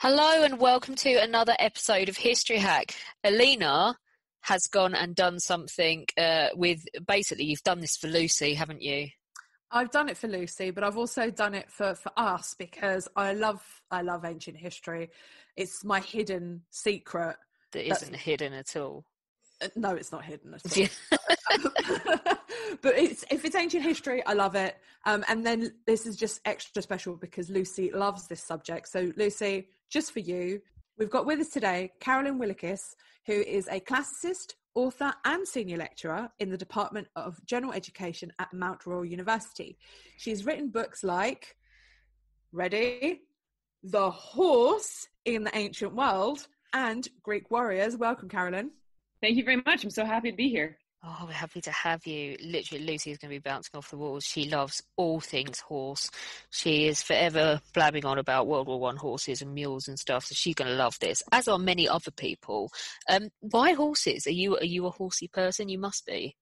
Hello and welcome to another episode of History Hack. Alina has gone and done something uh, with basically you've done this for Lucy, haven't you? I've done it for Lucy, but I've also done it for, for us because I love I love ancient history. It's my hidden secret. That isn't hidden at all. Uh, no, it's not hidden at all. but it's if it's ancient history, I love it. Um, and then this is just extra special because Lucy loves this subject. So Lucy, just for you, we've got with us today Carolyn Willekes, who is a classicist, author, and senior lecturer in the Department of General Education at Mount Royal University. She's written books like Ready, The Horse in the Ancient World, and Greek Warriors. Welcome, Carolyn. Thank you very much. I'm so happy to be here. Oh, we're happy to have you. Literally, Lucy is going to be bouncing off the walls. She loves all things horse. She is forever blabbing on about World War One horses and mules and stuff. So she's going to love this, as are many other people. Um, why horses? Are you are you a horsey person? You must be.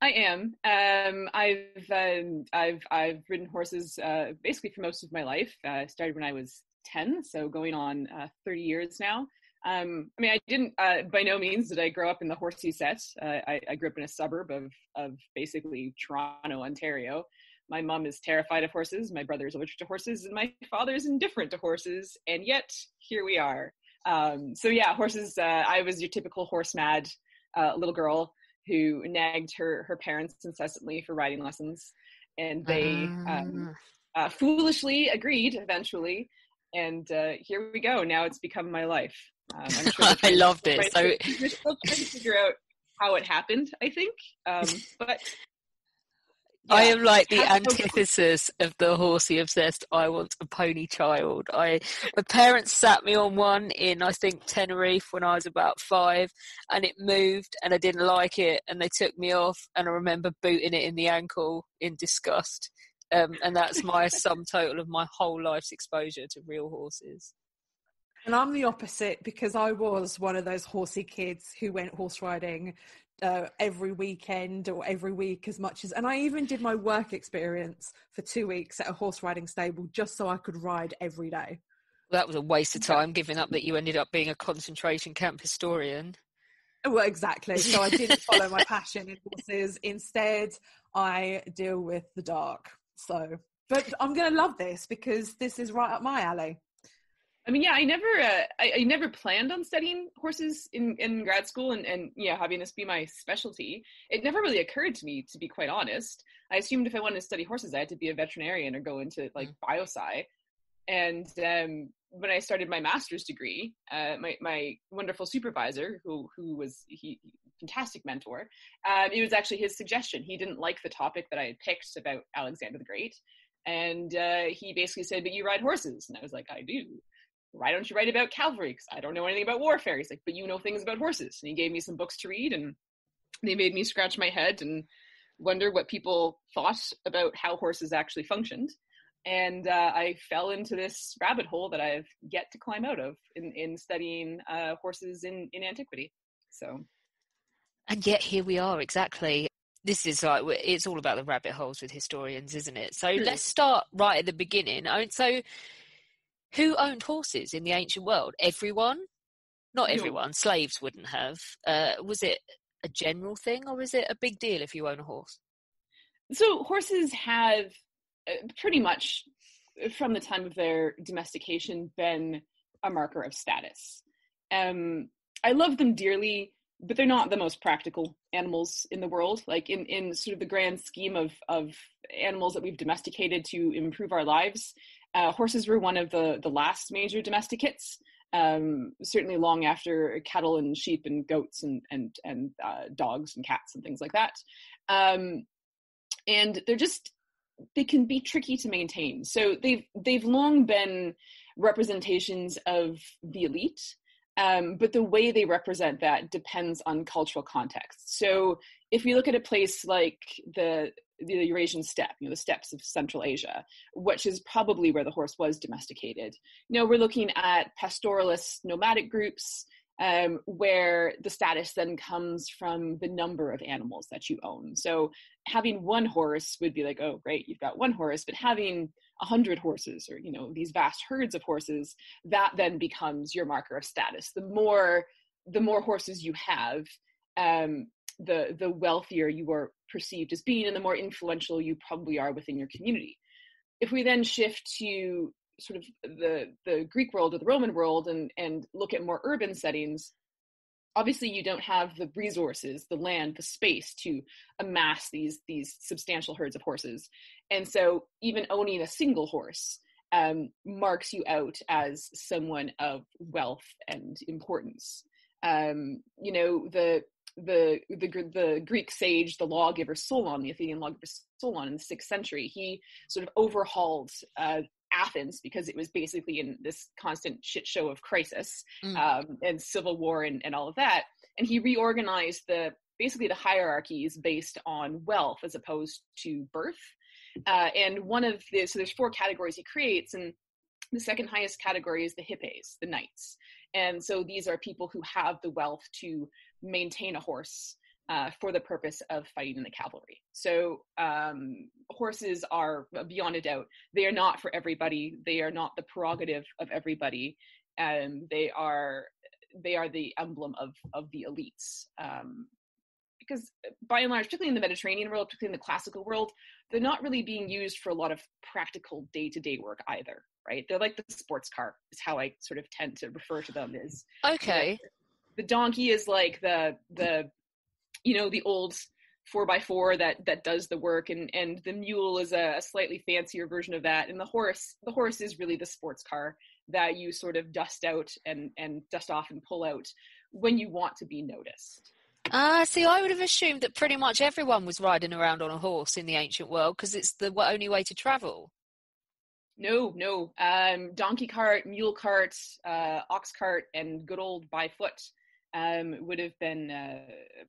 I am. Um, I've um, I've I've ridden horses uh, basically for most of my life. Uh, I started when I was ten, so going on uh, thirty years now. Um, I mean, I didn't. Uh, by no means did I grow up in the horsey set. Uh, I, I, grew up in a suburb of of basically Toronto, Ontario. My mom is terrified of horses. My brother is allergic to horses, and my father is indifferent to horses. And yet, here we are. Um, so yeah, horses. Uh, I was your typical horse mad uh, little girl who nagged her her parents incessantly for riding lessons, and they um, uh, foolishly agreed eventually and uh, here we go. Now it's become my life. Um, sure I loved it. So we're still trying to figure out how it happened. I think, um, but. Yeah, I am like the antithesis of the horsey obsessed. I want a pony child. I my parents sat me on one in I think Tenerife when I was about five, and it moved, and I didn't like it, and they took me off, and I remember booting it in the ankle in disgust. Um, and that's my sum total of my whole life's exposure to real horses. And I'm the opposite because I was one of those horsey kids who went horse riding uh, every weekend or every week as much as, and I even did my work experience for two weeks at a horse riding stable just so I could ride every day. Well, that was a waste of time, giving up that you ended up being a concentration camp historian. Well, exactly. So I didn't follow my passion in horses. Instead, I deal with the dark. So, but I'm going to love this because this is right up my alley. I mean, yeah, I never, uh, I, I, never planned on studying horses in, in grad school and, and, yeah, having this be my specialty. It never really occurred to me, to be quite honest. I assumed if I wanted to study horses, I had to be a veterinarian or go into like mm. biosci. And um, when I started my master's degree, uh, my, my wonderful supervisor, who, who was he, fantastic mentor, um, it was actually his suggestion. He didn't like the topic that I had picked about Alexander the Great. And uh, he basically said, But you ride horses. And I was like, I do why don't you write about cavalry? Because I don't know anything about warfare. He's like, but you know things about horses. And he gave me some books to read, and they made me scratch my head and wonder what people thought about how horses actually functioned. And uh, I fell into this rabbit hole that I've yet to climb out of in, in studying uh, horses in, in antiquity. So, and yet here we are exactly this is like it's all about the rabbit holes with historians isn't it so mm. let's start right at the beginning I mean, so who owned horses in the ancient world? Everyone? Not everyone. No. Slaves wouldn't have. Uh, was it a general thing, or is it a big deal if you own a horse? So horses have uh, pretty much, uh, from the time of their domestication, been a marker of status. Um, I love them dearly, but they're not the most practical animals in the world. Like in, in sort of the grand scheme of, of animals that we've domesticated to improve our lives, uh, horses were one of the, the last major domesticates, um, certainly long after cattle and sheep and goats and, and, and uh, dogs and cats and things like that. Um, and they're just, they can be tricky to maintain. So they've, they've long been representations of the elite. Um, but the way they represent that depends on cultural context. So if we look at a place like the the Eurasian steppe, you know, the steppes of Central Asia, which is probably where the horse was domesticated. You know, we're looking at pastoralist nomadic groups um, where the status then comes from the number of animals that you own. So having one horse would be like, oh, great, you've got one horse, but having a 100 horses or you know these vast herds of horses that then becomes your marker of status the more the more horses you have um, the the wealthier you are perceived as being and the more influential you probably are within your community. If we then shift to sort of the the greek world or the roman world and and look at more urban settings obviously you don't have the resources the land the space to amass these these substantial herds of horses. And so even owning a single horse um, marks you out as someone of wealth and importance. Um, you know the the the the Greek sage, the lawgiver Solon, the Athenian lawgiver Solon in the sixth century, he sort of overhauled uh, Athens because it was basically in this constant shit show of crisis mm. um, and civil war and, and all of that. And he reorganized the basically the hierarchies based on wealth as opposed to birth. Uh, and one of the so there's four categories he creates, and the second highest category is the hippeis, the knights. And so these are people who have the wealth to maintain a horse uh, for the purpose of fighting in the cavalry. So um, horses are beyond a doubt they are not for everybody. They are not the prerogative of everybody. and they are they are the emblem of of the elites. Um, because by and large, particularly in the Mediterranean world, particularly in the classical world, they're not really being used for a lot of practical day to day work either, right? They're like the sports car, is how I sort of tend to refer to them. Is okay. The, the donkey is like the the you know the old four by four that that does the work and and the mule is a, a, slightly fancier version of that and the horse the horse is really the sports car that you sort of dust out and and dust off and pull out when you want to be noticed Ah, uh, see, I would have assumed that pretty much everyone was riding around on a horse in the ancient world because it's the only way to travel. No, no. Um, donkey cart, mule cart, uh, ox cart, and good old by foot um, would have been uh,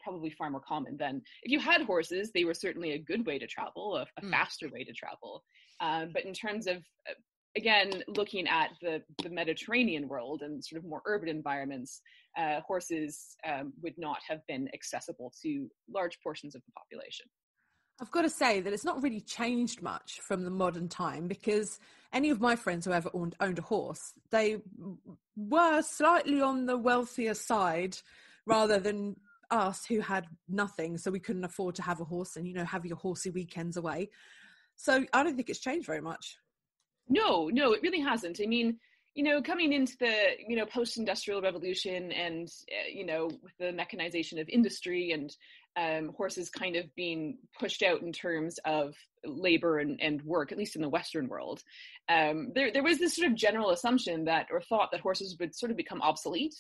probably far more common than If you had horses, they were certainly a good way to travel, a, a mm. faster way to travel. Um, but in terms of, uh, again, looking at the, the Mediterranean world and sort of more urban environments, uh, horses um, would not have been accessible to large portions of the population. I've got to say that it's not really changed much from the modern time because any of my friends who ever owned, owned a horse, they were slightly on the wealthier side rather than us who had nothing, so we couldn't afford to have a horse and you know have your horsey weekends away. So I don't think it's changed very much. No, no, it really hasn't. I mean, you know, coming into the you know post-industrial revolution and uh, you know with the mechanization of industry and um, horses kind of being pushed out in terms of labor and, and work, at least in the Western world, um, there there was this sort of general assumption that or thought that horses would sort of become obsolete,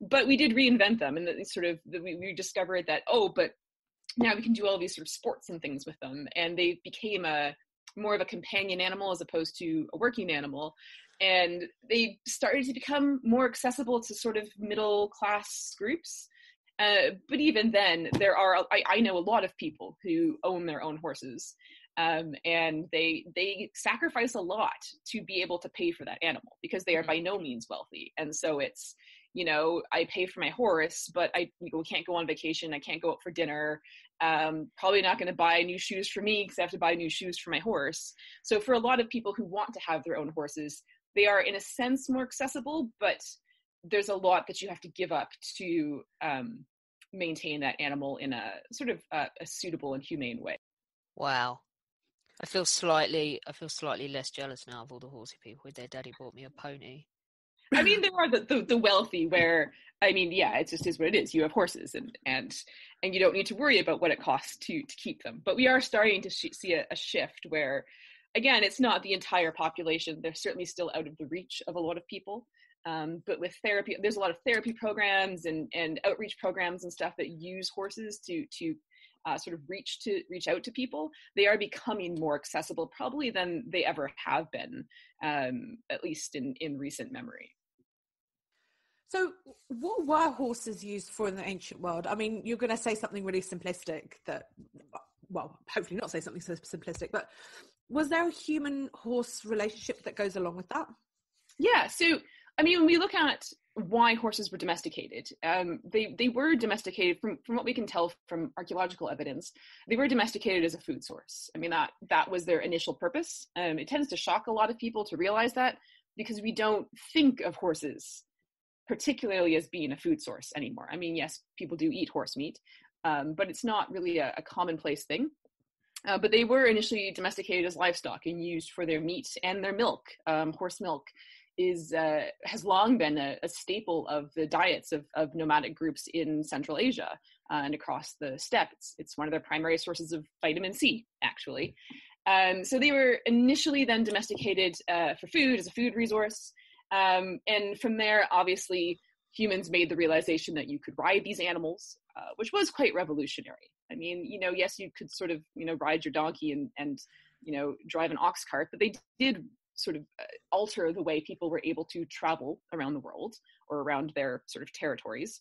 but we did reinvent them, and that sort of we, we discovered that oh, but now we can do all these sort of sports and things with them, and they became a more of a companion animal as opposed to a working animal. And they started to become more accessible to sort of middle class groups uh, but even then, there are I, I, know a lot of people who own their own horses, um, and they they sacrifice a lot to be able to pay for that animal because they are mm-hmm. by no means wealthy, and so it's you know I pay for my horse, but I you know, can't go on vacation, I can't go out for dinner. Um, probably not going to buy new shoes for me because I have to buy new shoes for my horse. So for a lot of people who want to have their own horses, they are in a sense more accessible, but there's a lot that you have to give up to um, maintain that animal in a sort of uh, a suitable and humane way. Wow. I feel slightly I feel slightly less jealous now of all the horsey people with their daddy bought me a pony. I mean, there are the, the, the, wealthy where I mean, yeah, it just is what it is. You have horses, and and and you don't need to worry about what it costs to to keep them. But we are starting to sh- see a, a, shift where, again, it's not the entire population. They're certainly still out of the reach of a lot of people. Um, but with therapy, there's a lot of therapy programs and, and outreach programs and stuff that use horses to to uh, sort of reach to reach out to people. They are becoming more accessible, probably than they ever have been, um, at least in in recent memory. So, what were horses used for in the ancient world? I mean, you're going to say something really simplistic that, well, hopefully not say something so simplistic, but was there a human horse relationship that goes along with that? Yeah. So I mean, when we look at why horses were domesticated. Um, they they were domesticated from from what we can tell from archaeological evidence. They were domesticated as a food source. I mean that that was their initial purpose. Um, it tends to shock a lot of people to realize that because we don't think of horses particularly as being a food source anymore. I mean, yes, people do eat horse meat, um, but it's not really a, a commonplace thing. Uh, but they were initially domesticated as livestock and used for their meat and their milk. Um, horse milk is uh, has long been a, a, staple of the diets of, of nomadic groups in Central Asia uh, and across the steppe. It's, it's one of their primary sources of vitamin C, actually. Um, so they were initially then domesticated uh, for food as a food resource, um, and from there, obviously, humans made the realization that you could ride these animals, uh, which was quite revolutionary. I mean, you know, yes, you could sort of, you know, ride your donkey and, and you know, drive an ox cart, but they did sort of uh, alter the way people were able to travel around the world or around their sort of territories.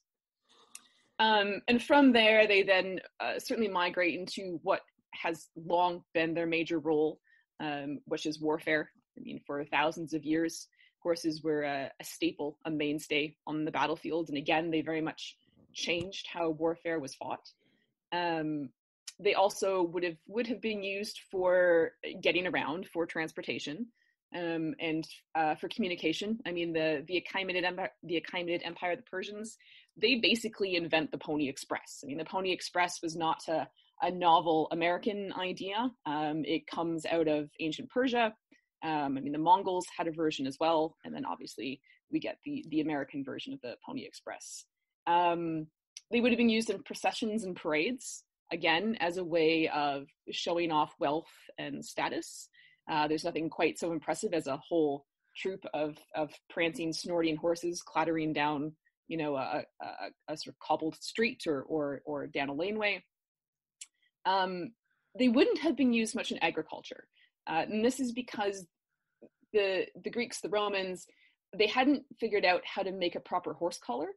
Um, and from there, they then uh, certainly migrate into what has long been their major role, um, which is warfare. I mean, for thousands of years, horses were a, a, staple, a mainstay on the battlefield. And again, they very much changed how warfare was fought. Um, they also would have would have been used for getting around, for transportation, um, and uh, for communication. I mean, the the Achaemenid Empire, the Achaemenid Empire, the Persians, they basically invent the Pony Express. I mean, the Pony Express was not a, a novel American idea. Um, it comes out of ancient Persia. Um, I mean, the Mongols had a version as well, and then obviously we get the the American version of the Pony Express. Um, they would have been used in processions and parades, again as a way of showing off wealth and status. Uh, there's nothing quite so impressive as a whole troop of of prancing, snorting horses clattering down, you know, a, a, a sort of cobbled street or or or down a laneway. Um, they wouldn't have been used much in agriculture, uh, and this is because the the Greeks, the Romans, they hadn't figured out how to make a proper horse collar.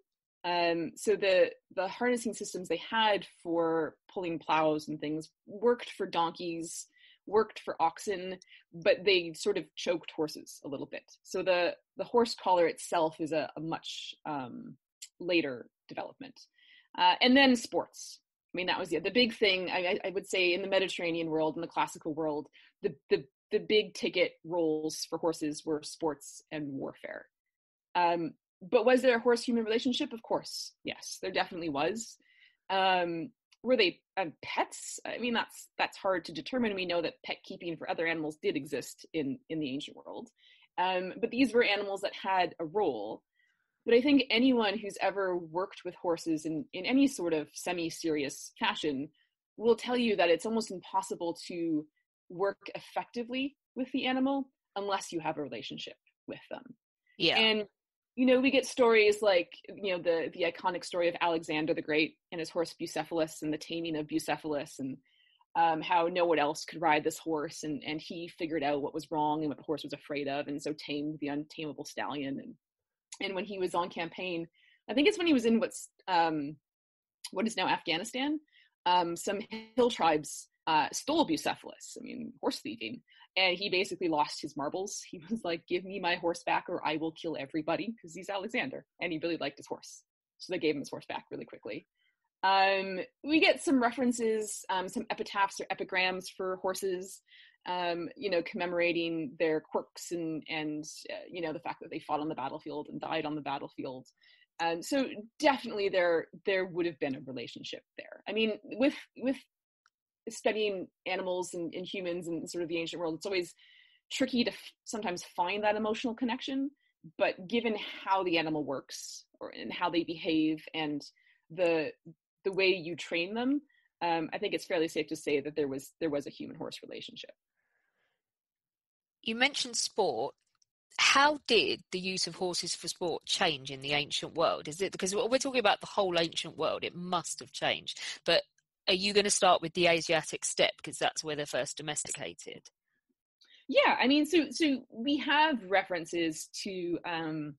Um, so the the harnessing systems they had for pulling plows and things worked for donkeys, worked for oxen, but they sort of choked horses a little bit. So the the horse collar itself is a, a much um, later development. Uh, and then sports. I mean, that was the, the big thing. I, I, would say in the Mediterranean world, in the classical world, the the the big ticket roles for horses were sports and warfare. Um, but was there a horse human relationship? Of course, yes, there definitely was. Um, were they um, pets? I mean, that's that's hard to determine. We know that pet keeping for other animals did exist in in the ancient world, um, but these were animals that had a role. But I think anyone who's ever worked with horses in in any sort of semi-serious fashion will tell you that it's almost impossible to work effectively with the animal unless you have a relationship with them. Yeah. And you know, we get stories like, you know, the the iconic story of Alexander the Great and his horse Bucephalus and the taming of Bucephalus and um, how no one else could ride this horse and, and he figured out what was wrong and what the horse was afraid of and so tamed the untamable stallion and and when he was on campaign, I think it's when he was in what's um, what is now Afghanistan, um, some hill tribes uh, stole Bucephalus, I mean, horse thieving. And he basically lost his marbles. He was like, give me my horse back or I will kill everybody because he's Alexander. And he really liked his horse. So they gave him his horse back really quickly. Um, we get some references, um, some epitaphs or epigrams for horses, um, you know, commemorating their quirks and, and uh, you know, the fact that they fought on the battlefield and died on the battlefield. Um, so definitely there there would have been a relationship there. I mean, with with studying animals and, and humans and sort of the ancient world, it's always tricky to f- sometimes find that emotional connection. But given how the animal works or and how they behave and the the way you train them, um, I think it's fairly safe to say that there was there was a human horse relationship. You mentioned sport. How did the use of horses for sport change in the ancient world? Is it because we're talking about the whole ancient world? It must have changed. But are you going to start with the Asiatic steppe because that's where they're first domesticated? Yeah, I mean, so so we have references to um,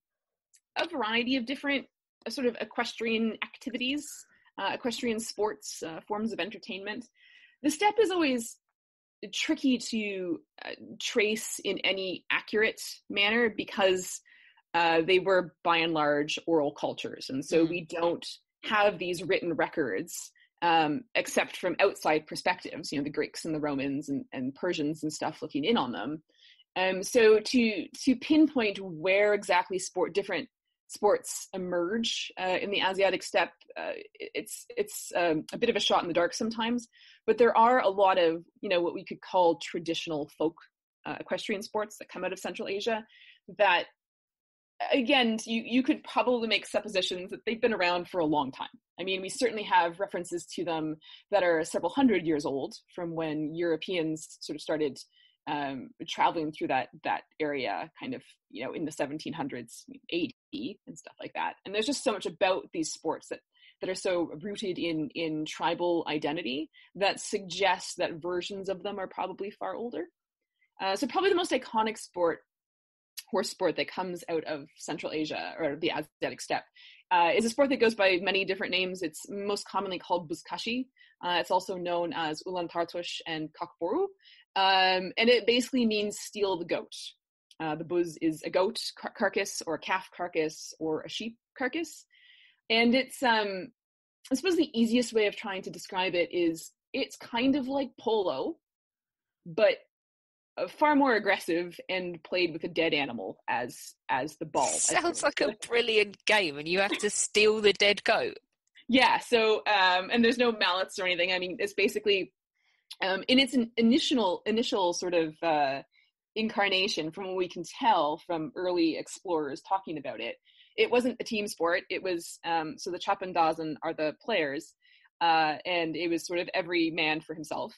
a variety of different uh, sort of equestrian activities, uh, equestrian sports, uh, forms of entertainment. The steppe is always tricky to uh, trace in any accurate manner because uh, they were by and large oral cultures, and so mm. we don't have these written records um, except from outside perspectives. You know, the Greeks and the Romans and, and Persians and stuff looking in on them. Um, so to to pinpoint where exactly sport different sports emerge uh, in the Asiatic steppe, uh, it's it's um, a bit of a shot in the dark sometimes. But there are a lot of you know what we could call traditional folk uh, equestrian sports that come out of Central Asia that again you you could probably make suppositions that they've been around for a long time. I mean, we certainly have references to them that are several hundred years old from when Europeans sort of started um, traveling through that that area, kind of you know in the 1700s, AD, and stuff like that. And there's just so much about these sports that that are so rooted in in tribal identity that suggests that versions of them are probably far older. Uh, so probably the most iconic sport horse sport that comes out of Central Asia or the Asiatic steppe uh, is a sport that goes by many different names. It's most commonly called buzkashi. Uh, it's also known as ulan tartush and kokboru. Um, and it basically means steal the goat. Uh, the buz is a goat car- carcass or a calf carcass or a sheep carcass. And it's, um, I suppose the easiest way of trying to describe it is it's kind of like polo, but far more aggressive and played with a dead animal as as the ball. Sounds like a brilliant game, and you have to steal the dead goat. Yeah. So, um, and there's no mallets or anything. I mean, it's basically um, in its initial initial sort of uh, incarnation, from what we can tell from early explorers talking about it, it wasn't a team sport. It was um, so the Chapandazan are the players, uh, and it was sort of every man for himself.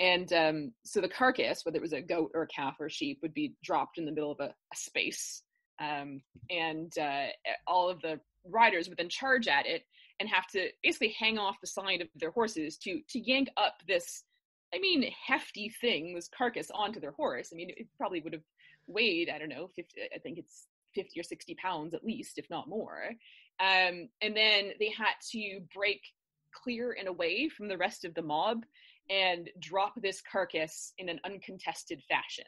And um, so the carcass, whether it was a goat or a calf or a sheep, would be dropped in the middle of a, a space. Um, and uh, all of the riders would then charge at it and have to basically hang off the side of their horses to to yank up this, I mean, hefty thing, this carcass onto their horse. I mean, it probably would have weighed, I don't know, 50, I think it's 50 or 60 pounds at least, if not more. Um, and then they had to break clear and away from the rest of the mob and drop this carcass in an uncontested fashion,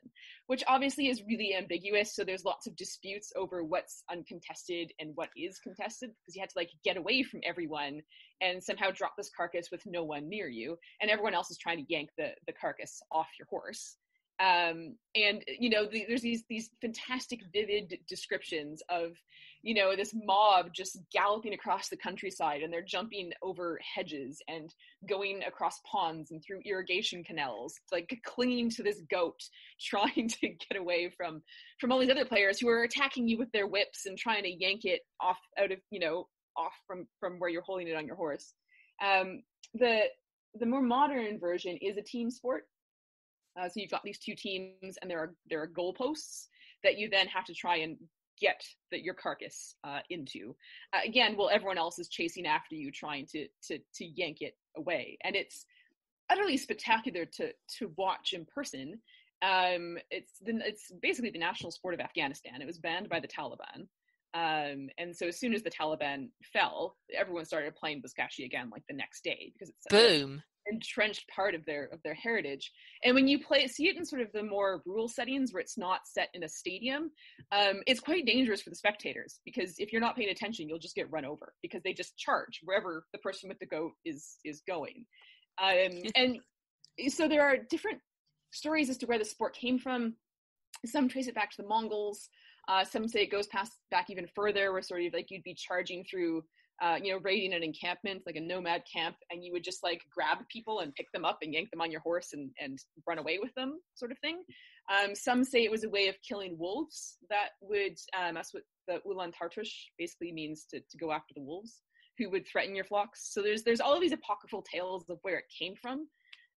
which obviously is really ambiguous. So there's lots of disputes over what's uncontested and what is contested because you had to like get away from everyone and somehow drop this carcass with no one near you, and everyone else is trying to yank the the carcass off your horse um, and you know the, there's these these fantastic vivid descriptions of you know this mob just galloping across the countryside and they're jumping over hedges and going across ponds and through irrigation canals like clinging to this goat trying to get away from from all these other players who are attacking you with their whips and trying to yank it off out of you know off from from where you're holding it on your horse. Um, the the more modern version is a team sport uh, so you've got these two teams, and there are there are goalposts that you then have to try and get your carcass uh, into. Uh, again, while everyone else is chasing after you, trying to to to yank it away, and it's utterly spectacular to to watch in person. Um, it's the, it's basically the national sport of Afghanistan. It was banned by the Taliban. Um, and so as soon as the Taliban fell, everyone started playing Buzkashi again, like the next day, because it's boom entrenched part of their of their heritage. And when you play see it in sort of the more rural settings where it's not set in a stadium, um, it's quite dangerous for the spectators because if you're not paying attention, you'll just get run over because they just charge wherever the person with the goat is is going. Um, and so there are different stories as to where the sport came from. Some trace it back to the Mongols. Uh, some say it goes past back even further, where sort of like you'd be charging through uh, you know, raiding an encampment, like a nomad camp, and you would just like grab people and pick them up and yank them on your horse and, and run away with them, sort of thing. Um, some say it was a way of killing wolves. That would, um, that's what the Ulan Tartush basically means to, to go after the wolves who would threaten your flocks. So there's there's all of these apocryphal tales of where it came from.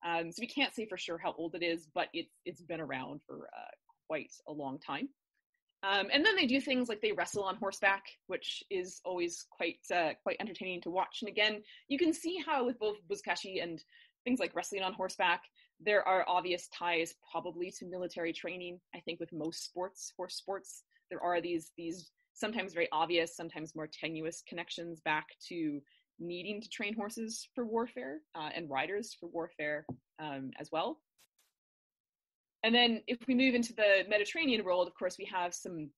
Um, so we can't say for sure how old it is, but it's it's been around for uh, quite a long time. Um, and then they do things like they wrestle on horseback, which is always quite uh, quite entertaining to watch. And again, you can see how with both buzkashi and things like wrestling on horseback, there are obvious ties probably to military training. I think with most sports, horse sports, there are these these sometimes very obvious, sometimes more tenuous connections back to needing to train horses for warfare uh, and riders for warfare um, as well. And then if we move into the Mediterranean world, of course, we have some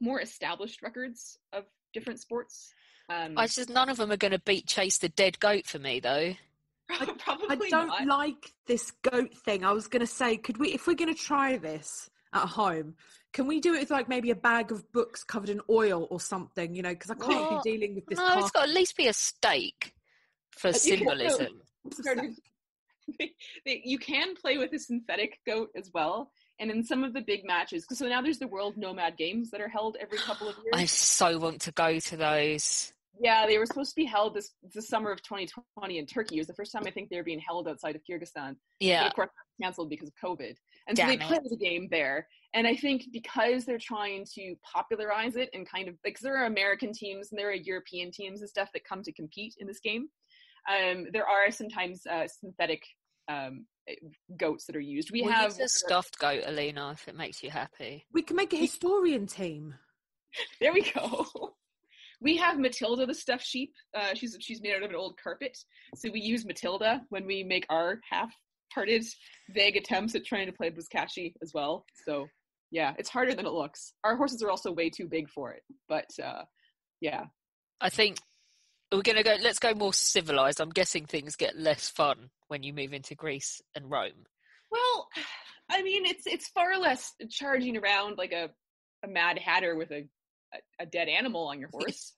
more established records of different sports. Um, I just none of them are going to beat Chase the Dead Goat for me, though. I, Probably I don't not. like this goat thing. I was going to say, could we, if we're going to try this at home, can we do it with like maybe a bag of books covered in oil or something? You know, because I can't What? be dealing with this. No, car- it's got to at least be a steak for Uh, you can- no, started- they- you can play with a synthetic goat as well. And in some of the big matches, so now there's the World Nomad Games that are held every couple of years. I so want to go to those. Yeah, they were supposed to be held this the summer of 2020 in Turkey. It was the first time I think they were being held outside of Kyrgyzstan. But Yeah, of course, canceled because of COVID. And so they it. play the game there. And I think because they're trying to popularize it and kind of like there are American teams and there are European teams and stuff that come to compete in this game. Um, there are sometimes uh, synthetic um, goats that are used. We we have have a stuffed goat, Alina, if it makes you happy. we can make a historian team. There we go. We have Matilda the stuffed sheep. Uh, she's she's made out of an old carpet, so we use Matilda when we make our half-hearted, vague attempts at trying to play Buzkashi as well. So yeah, it's harder than it looks. Our horses are also way too big for it, but uh, yeah, I think we're going to go. Let's go more civilized. I'm guessing things get less fun when you move into Greece and Rome. Well, I mean, it's it's far less charging around like a a mad hatter with a a, a dead animal on your horse.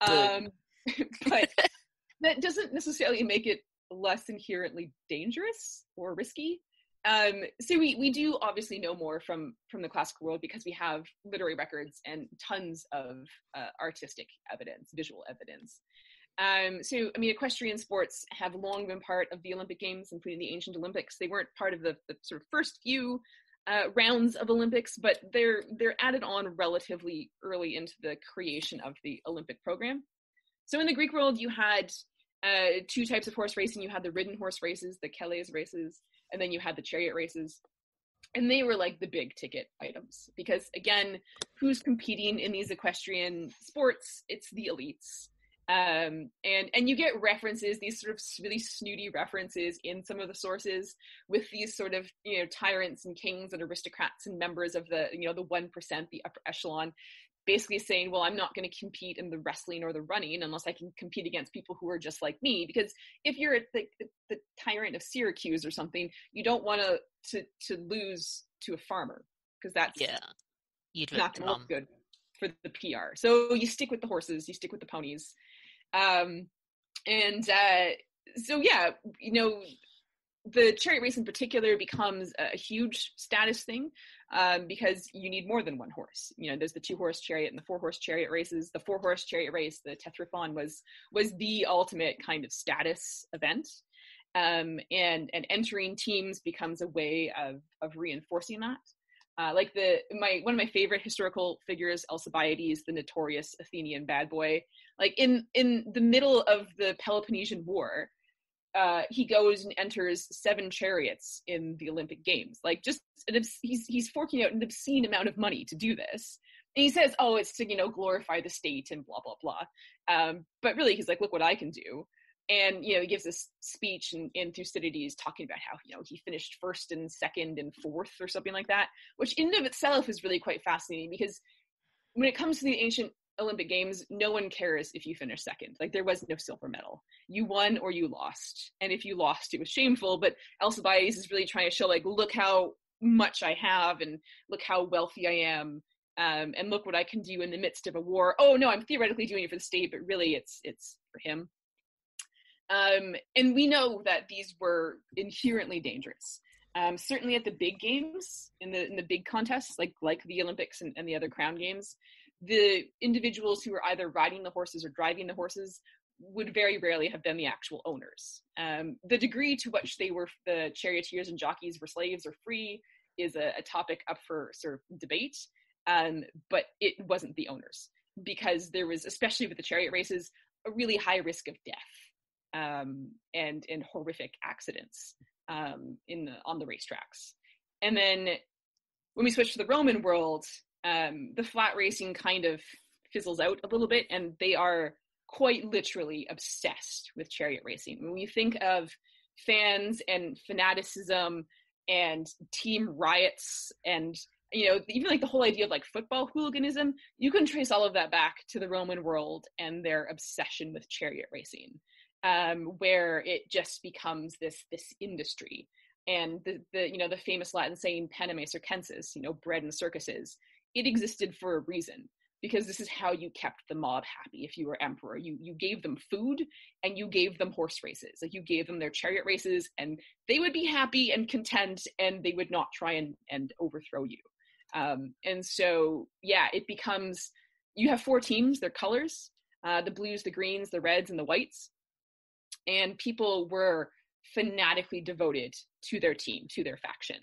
Um, but that doesn't necessarily make it less inherently dangerous or risky. Um, so we we do obviously know more from from the classical world because we have literary records and tons of uh, artistic evidence, visual evidence. Um, so, I mean, equestrian sports have long been part of the Olympic Games, including the ancient Olympics. They weren't part of the, the sort of first few uh, rounds of Olympics, but they're they're added on relatively early into the creation of the Olympic program. So, in the Greek world, you had uh, two types of horse racing. You had the ridden horse races, the keles races, and then you had the chariot races. And they were like the big ticket items because, again, who's competing in these equestrian sports? It's the elites um and and you get references these sort of really snooty references in some of the sources with these sort of you know tyrants and kings and aristocrats and members of the you know the 1% the upper echelon basically saying well i'm not going to compete in the wrestling or the running unless i can compete against people who are just like me because if you're the, the, the tyrant of syracuse or something you don't want to to to lose to a farmer because that's Yeah, you'd not going to look good for the PR. So you stick with the horses, you stick with the ponies, um, and uh, so yeah, you know, the chariot race in particular becomes a huge status thing um, because you need more than one horse. You know, there's the two horse chariot and the four horse chariot races. The four horse chariot race, the Tethrippon, was was the ultimate kind of status event. Um, and and entering teams becomes a way of of reinforcing that. Uh, like the my one of my favorite historical figures, Alcibiades, the notorious Athenian bad boy. Like in in the middle of the Peloponnesian War, uh, he goes and enters seven chariots in the Olympic Games. Like just obs- he's he's forking out an obscene amount of money to do this. And he says, "Oh, it's to you know glorify the state and blah blah blah." Um, but really, he's like, "Look what I can do." And you know, he gives this speech in Thucydides talking about how you know he finished first and second and fourth or something like that, which in and of itself is really quite fascinating because when it comes to the ancient Olympic Games, no one cares if you finish second. Like there was no silver medal. You won or you lost. And if you lost, it was shameful. But Alcibiades is really trying to show like, look how much I have and look how wealthy I am. Um, and look what I can do in the midst of a war. Oh no, I'm theoretically doing it for the state, but really it's it's for him. Um, and we know that these were inherently dangerous. Um, certainly at the big games, in the in the big contests, like like the Olympics and, and the other crown games, the individuals who were either riding the horses or driving the horses would very rarely have been the actual owners. Um, the degree to which they were the charioteers and jockeys were slaves or free is a, a topic up for sort of debate, um, but it wasn't the owners because there was, especially with the chariot races, a really high risk of death um, and and horrific accidents um, in the, on the racetracks. And then when we switch to the Roman world, um, the flat racing kind of fizzles out a little bit, and they are quite literally obsessed with chariot racing. When we think of fans and fanaticism and team riots and you know, even like the whole idea of like football hooliganism, you can trace all of that back to the Roman world and their obsession with chariot racing, um, where it just becomes this this industry. And the, the you know the famous Latin saying "Panem circenses," you know, bread and circuses. It existed for a reason because this is how you kept the mob happy if you were emperor you you gave them food and you gave them horse races like you gave them their chariot races and they would be happy and content and they would not try and and overthrow you um, and so yeah it becomes you have four teams their colors uh, the blues the greens the reds and the whites and people were fanatically devoted to their team to their faction.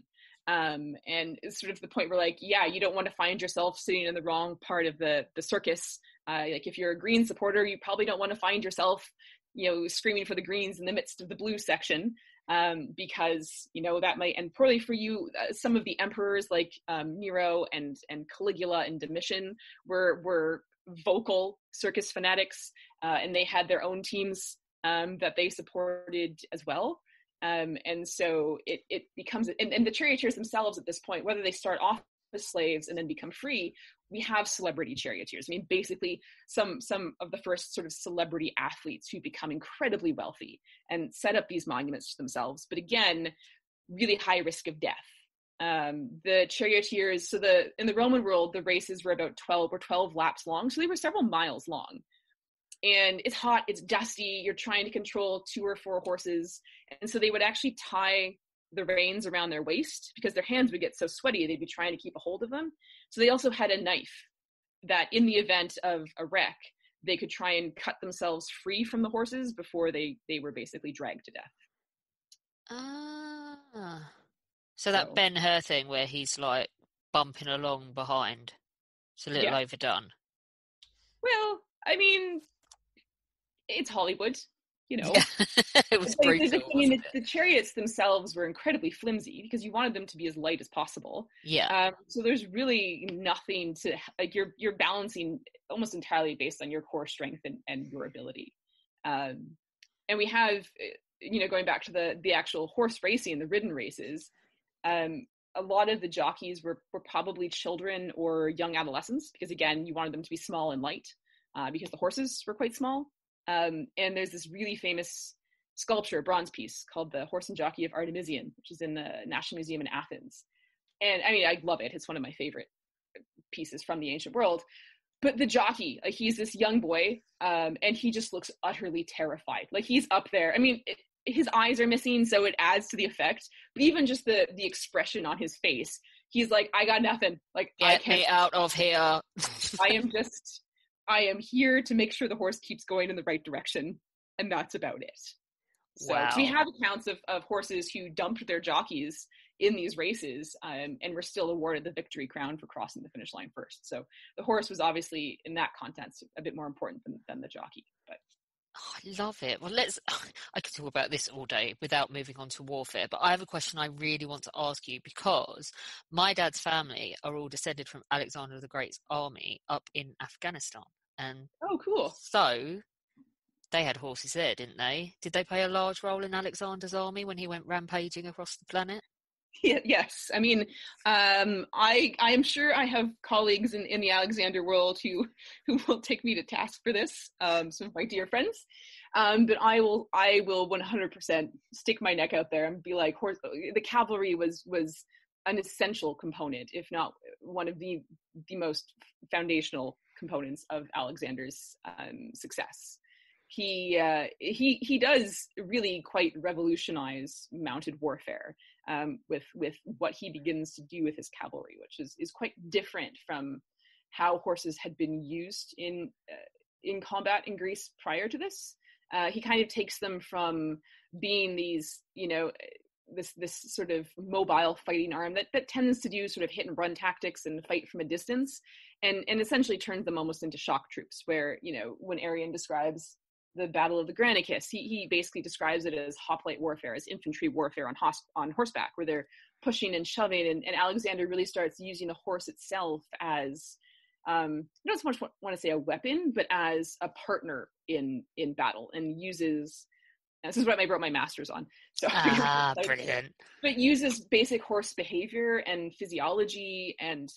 Um, and it's sort of the point where like yeah you don't want to find yourself sitting in the wrong part of the the circus. Uh, like if you're a green supporter you probably don't want to find yourself you know screaming for the greens in the midst of the blue section um, because you know that might end poorly for you. Uh, some of the emperors like um, nero and and caligula and domitian were were vocal circus fanatics uh, and they had their own teams um, that they supported as well um, and so it, it becomes, and, and the charioteers themselves at this point, whether they start off as slaves and then become free, we have celebrity charioteers. I mean, basically, some some of the first sort of celebrity athletes who become incredibly wealthy and set up these monuments to themselves. But again, really high risk of death. Um, the charioteers, so the in the Roman world, the races were about twelve or twelve laps long, so they were several miles long and it's hot, it's dusty, you're trying to control two or four horses. And so they would actually tie the reins around their waist because their hands would get so sweaty, they'd be trying to keep a hold of them. So they also had a knife that, in the event of a wreck, they could try and cut themselves free from the horses before they they were basically dragged to death. Ah, so that so. Ben Hur thing where he's like bumping along behind, it's a little yeah. overdone. Well, I mean, it's Hollywood, you know. it was great. I mean, the, the, chariots themselves were incredibly flimsy because you wanted them to be as light as possible. Yeah. Um, so there's really nothing to like. You're you're balancing almost entirely based on your core strength and, and your ability. Um, and we have, you know, going back to the the actual horse racing, the ridden races. Um, a lot of the jockeys were, were probably children or young adolescents because again you wanted them to be small and light uh, because the horses were quite small um, and there's this really famous sculpture, bronze piece called the Horse and Jockey of Artemision, which is in the National Museum in Athens. And I mean, I love it. It's one of my favorite pieces from the ancient world. But the jockey, like he's this young boy, um, and he just looks utterly terrified. Like he's up there. I mean, it, his eyes are missing, so it adds to the effect. But even just the the expression on his face, he's like, "I got nothing. Like get I can't me out of here. I am just I am here to make sure the horse keeps going in the right direction, and that's about it. So wow. we have accounts of, of horses who dumped their jockeys in these races um, and were still awarded the victory crown for crossing the finish line first. So the horse was obviously, in that context, a bit more important than, than the jockey. But Oh, I love it. Well, let's. I could talk about this all day without moving on to warfare, but I have a question I really want to ask you because my dad's family are all descended from Alexander the Great's army up in Afghanistan. And oh, cool. So they had horses there, didn't they? Did they play a large role in Alexander's army when he went rampaging across the planet? Yeah, yes, I mean, um, I I am sure I have colleagues in, in the Alexander world who who will take me to task for this. Um, some of my dear friends, um, but I will I will 100% stick my neck out there and be like, horse. The cavalry was was an essential component, if not one of the the most foundational components of Alexander's um, success. He uh, he he does really quite revolutionize mounted warfare um, with with what he begins to do with his cavalry, which is is quite different from how horses had been used in uh, in combat in Greece prior to this. Uh, he kind of takes them from being these, you know, this this sort of mobile fighting arm that that tends to do sort of hit and run tactics and fight from a distance and and essentially turns them almost into shock troops where you know when Arrian describes the battle of the Granicus he he basically describes it as hoplite warfare as infantry warfare on hos- on horseback where they're pushing and shoving and, and Alexander really starts using the horse itself as um, I don't so much want to say a weapon, but as a partner in in battle, and uses this is what I wrote my master's on. So ah, brilliant. But uses basic horse behavior and physiology and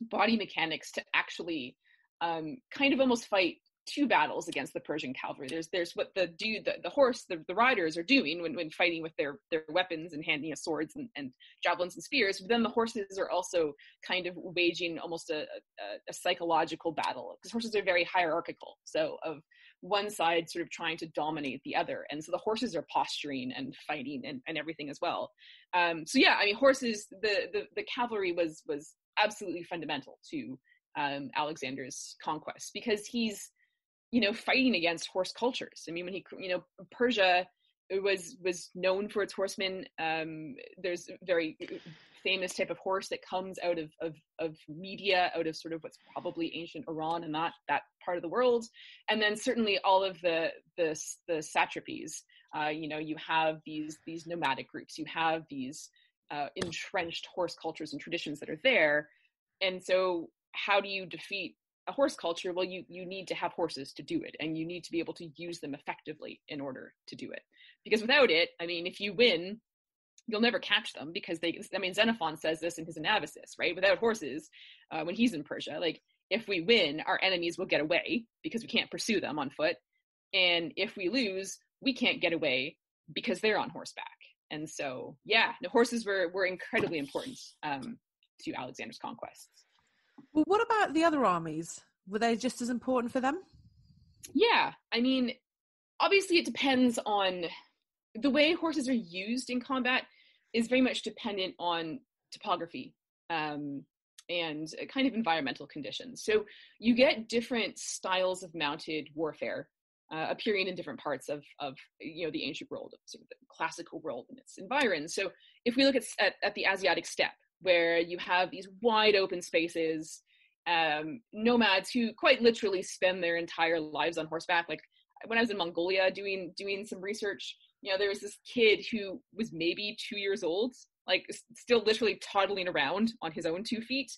body mechanics to actually um, kind of almost fight two battles against the Persian cavalry. There's there's what the dude the, the horse the, the riders are doing when, when fighting with their their weapons and handing us swords and, and javelins and spears. But then the horses are also kind of waging almost a, a, a psychological battle because horses are very hierarchical. So of one side sort of trying to dominate the other, and so the horses are posturing and fighting and, and everything as well. Um, so yeah, I mean horses the, the the cavalry was was absolutely fundamental to um, Alexander's conquest because he's you know fighting against horse cultures. I mean, when he you know Persia was was known for its horsemen. Um, there's a very famous type of horse that comes out of, of of Media, out of sort of what's probably ancient Iran and that that part of the world, and then certainly all of the the the satrapies. Uh, you know, you have these these nomadic groups, you have these uh, entrenched horse cultures and traditions that are there, and so how do you defeat a horse culture? Well you you need to have horses to do it and you need to be able to use them effectively in order to do it. Because without it i mean if you win you'll never catch them because they i mean xenophon says this in his anabasis right? Without horses uh, when he's in persia like if we win our enemies will get away because we can't pursue them on foot. And if we lose we can't get away because they're on horseback and so yeah the horses were were incredibly important um, to alexander's conquests well, what about the other armies? Were they just as important for them? Yeah, I mean, obviously it depends on the way horses are used in combat is very much dependent on topography um, and kind of environmental conditions. So you get different styles of mounted warfare uh, appearing in different parts of, of you know the ancient world, sort of the classical world and its environs. So if we look at, at, at the Asiatic steppe, where you have these wide open spaces um, nomads who quite literally spend their entire lives on horseback like when i was in mongolia doing doing some research you know there was this kid who was maybe two years old like still literally toddling around on his own two feet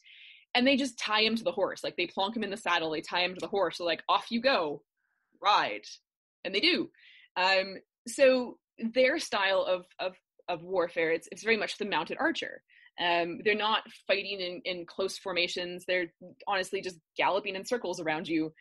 and they just tie him to the horse like they plonk him in the saddle they tie him to the horse so like off you go ride and they do um, so their style of of of warfare it's, it's very much the mounted archer um, they're not fighting in, in close formations. They're honestly just galloping in circles around you,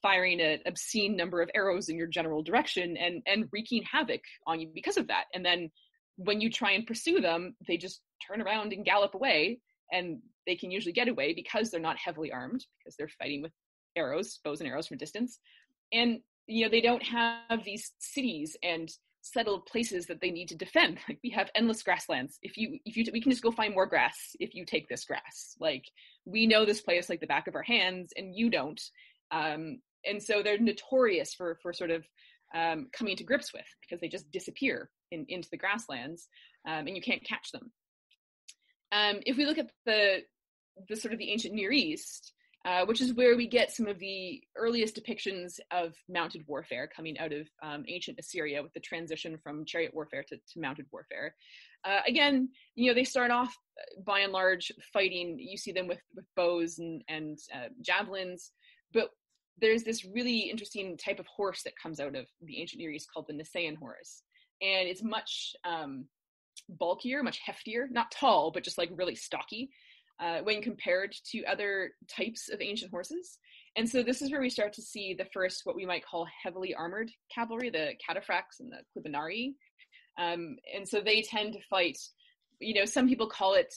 firing an obscene number of arrows in your general direction and, and wreaking havoc on you because of that. And then when you try and pursue them, they just turn around and gallop away. And they can usually get away because they're not heavily armed, because they're fighting with arrows, bows and arrows from distance. And you know, they don't have these cities and settled places that they need to defend. Like we have endless grasslands. If you if you we can just go find more grass if you take this grass. Like we know this place like the back of our hands, and you don't. Um, and so they're notorious for for sort of um, coming to grips with because they just disappear in, into the grasslands, um, and you can't catch them. Um, if we look at the the sort of the ancient Near East, uh, which is where we get some of the earliest depictions of mounted warfare coming out of um, ancient Assyria with the transition from chariot warfare to, to mounted warfare. Uh, again, you know, they start off uh, by and large fighting. You see them with, with bows and, and uh, javelins, but there's this really interesting type of horse that comes out of the ancient Near East called the Nisaean horse. And it's much um, bulkier, much heftier, not tall, but just like really stocky uh, when compared to other types of ancient horses. And so this is where we start to see the first, what we might call heavily armored cavalry, the cataphracts and the clibanarii. Um, and so they tend to fight, you know, some people call it,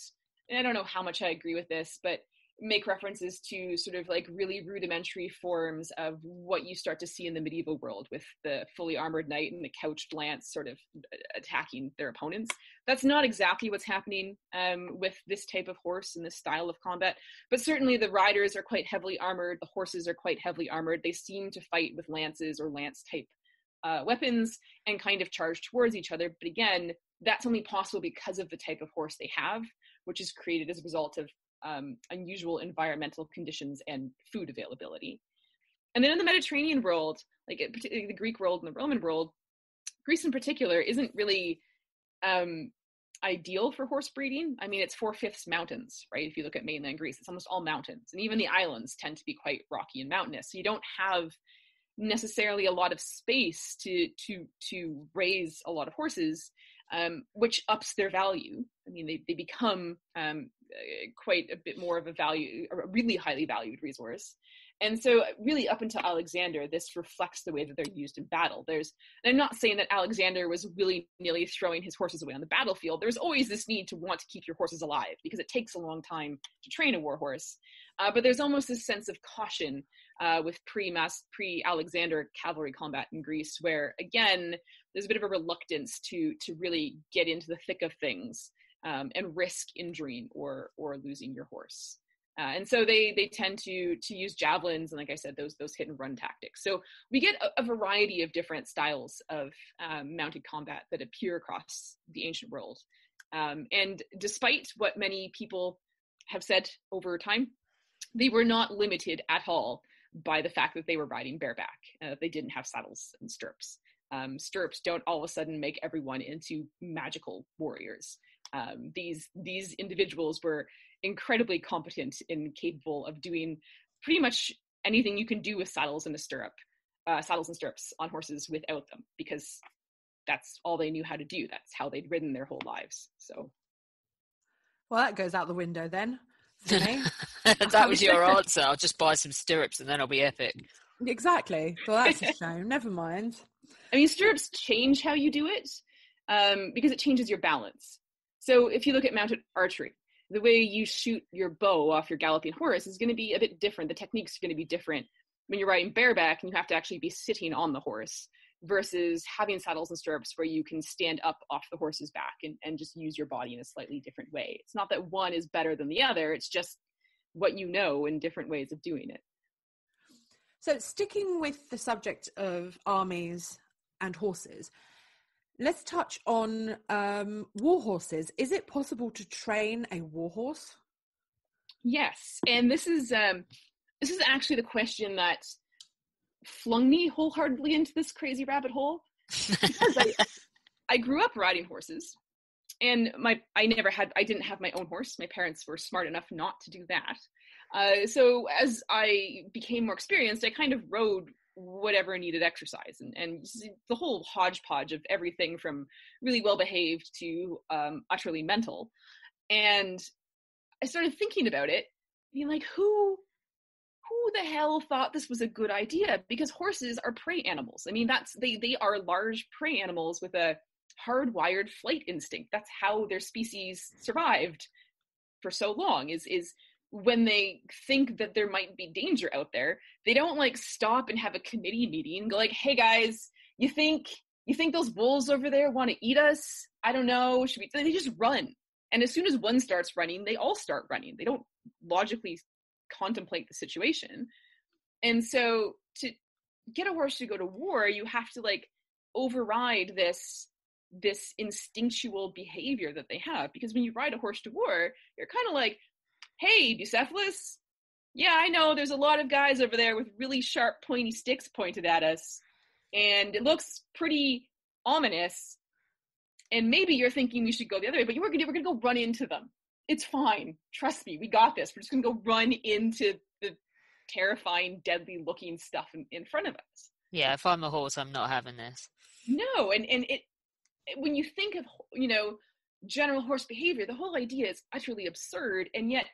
I don't know how much I agree with this, but make references to sort of like really rudimentary forms of what you start to see in the medieval world with the fully armored knight and the couched lance sort of uh, attacking their opponents. That's not exactly what's happening um, with this type of horse and this style of combat, but certainly the riders are quite heavily armored, the horses are quite heavily armored. They seem to fight with lances or lance type uh, weapons and kind of charge towards each other. But again, that's only possible because of the type of horse they have, which is created as a result of um, unusual environmental conditions and food availability. And then in the Mediterranean world, like the Greek world and the Roman world, Greece in particular isn't really um, ideal for horse breeding. I mean, it's four fifths mountains, right? If you look at mainland Greece, it's almost all mountains, and even the islands tend to be quite rocky and mountainous. So you don't have necessarily a lot of space to to to raise a lot of horses um, which ups their value i mean they, they become um, uh, quite a bit more of a value a really highly valued resource and so, really, up until Alexander, this reflects the way that they're used in battle. There's, and I'm not saying that Alexander was willy nilly throwing his horses away on the battlefield. There's always this need to want to keep your horses alive because it takes a long time to train a war horse. Uh, but there's almost this sense of caution uh, with pre-mass, pre-Alexander cavalry combat in Greece, where again, there's a bit of a reluctance to to really get into the thick of things um, and risk injuring or or losing your horse. Uh, and so they they tend to to use javelins and like I said those those hit and run tactics. So we get a, a variety of different styles of um, mounted combat that appear across the ancient world. Um, and despite what many people have said over time, they were not limited at all by the fact that they were riding bareback. Uh, they didn't have saddles and stirrups. Um, stirrups don't all of a sudden make everyone into magical warriors. Um, these these individuals were incredibly competent and capable of doing pretty much anything you can do with saddles and a stirrup, uh, saddles and stirrups on horses without them, because that's all they knew how to do. That's how they'd ridden their whole lives. So, well, that goes out the window then. that was your answer. I'll just buy some stirrups and then I'll be epic. Exactly. Well, that's a shame. Never mind. I mean, stirrups change how you do it um, because it changes your balance. So if you look at mounted archery, the way you shoot your bow off your galloping horse is going to be a bit different. The techniques are going to be different when you're riding bareback and you have to actually be sitting on the horse versus having saddles and stirrups where you can stand up off the horse's back and, and just use your body in a slightly different way. It's not that one is better than the other, it's just what you know and different ways of doing it. So, sticking with the subject of armies and horses, Let's touch on um, war horses. Is it possible to train a war horse? Yes, and this is um, this is actually the question that flung me wholeheartedly into this crazy rabbit hole because I, I grew up riding horses, and my I never had I didn't have my own horse. My parents were smart enough not to do that. Uh, so as I became more experienced, I kind of rode whatever needed exercise and, and the whole hodgepodge of everything from really well behaved to um, utterly mental. And i started thinking about it being like who who the hell thought this was a good idea? Because horses are prey animals. I mean that's they they are large prey animals with a hardwired flight instinct. That's how their species survived for so long is is when they think that there might be danger out there, they don't like stop and have a committee meeting and go like, "Hey guys, you think you think those wolves over there want to eat us? I don't know. Should we?" They just run, and as soon as one starts running, they all start running. They don't logically contemplate the situation, and so to get a horse to go to war, you have to like override this this instinctual behavior that they have because when you ride a horse to war you're kind of like hey, Bucephalus, yeah, I know there's a lot of guys over there with really sharp, pointy sticks pointed at us, and it looks pretty ominous. And maybe you're thinking we should go the other way, but we're gonna we're gonna go run into them. It's fine. Trust me, we got this. We're just gonna go run into the terrifying, deadly looking stuff in, in front of us. Yeah, if I'm a horse, I'm not having this. No, and and it when you think of you know general horse behavior, the whole idea is utterly absurd, and yet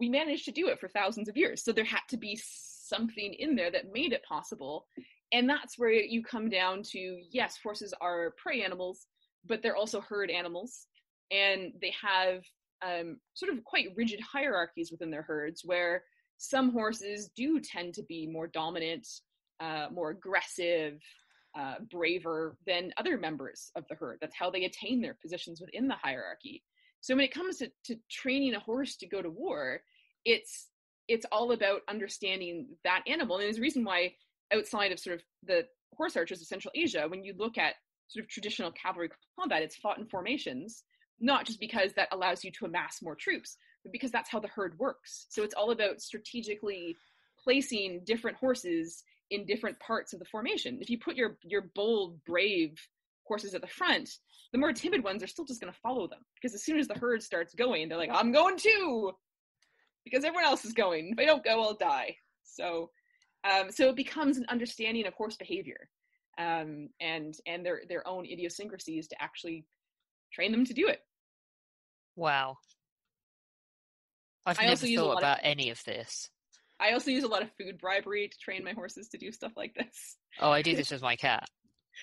we managed to do it for thousands of years. So there had to be something in there that made it possible. And that's where you come down to yes, horses are prey animals, but they're also herd animals. And they have um, sort of quite rigid hierarchies within their herds where some horses do tend to be more dominant, uh, more aggressive, uh, braver than other members of the herd. That's how they attain their positions within the hierarchy. So when it comes to, to training a horse to go to war, it's it's all about understanding that animal. And there's a reason why outside of sort of the horse archers of Central Asia, when you look at sort of traditional cavalry combat, it's fought in formations, not just because that allows you to amass more troops, but because that's how the herd works. So it's all about strategically placing different horses in different parts of the formation. If you put your your bold, brave horses at the front, the more timid ones are still just going to follow them because as soon as the herd starts going, they're like, "I'm going too," because everyone else is going. If I don't go, I'll die. So Um, so it becomes an understanding of horse behavior um, and and their their own idiosyncrasies to actually train them to do it. Wow. I've I never thought about of, any of this. I also use a lot of food bribery to train my horses to do stuff like this. Oh, I do this with my cat.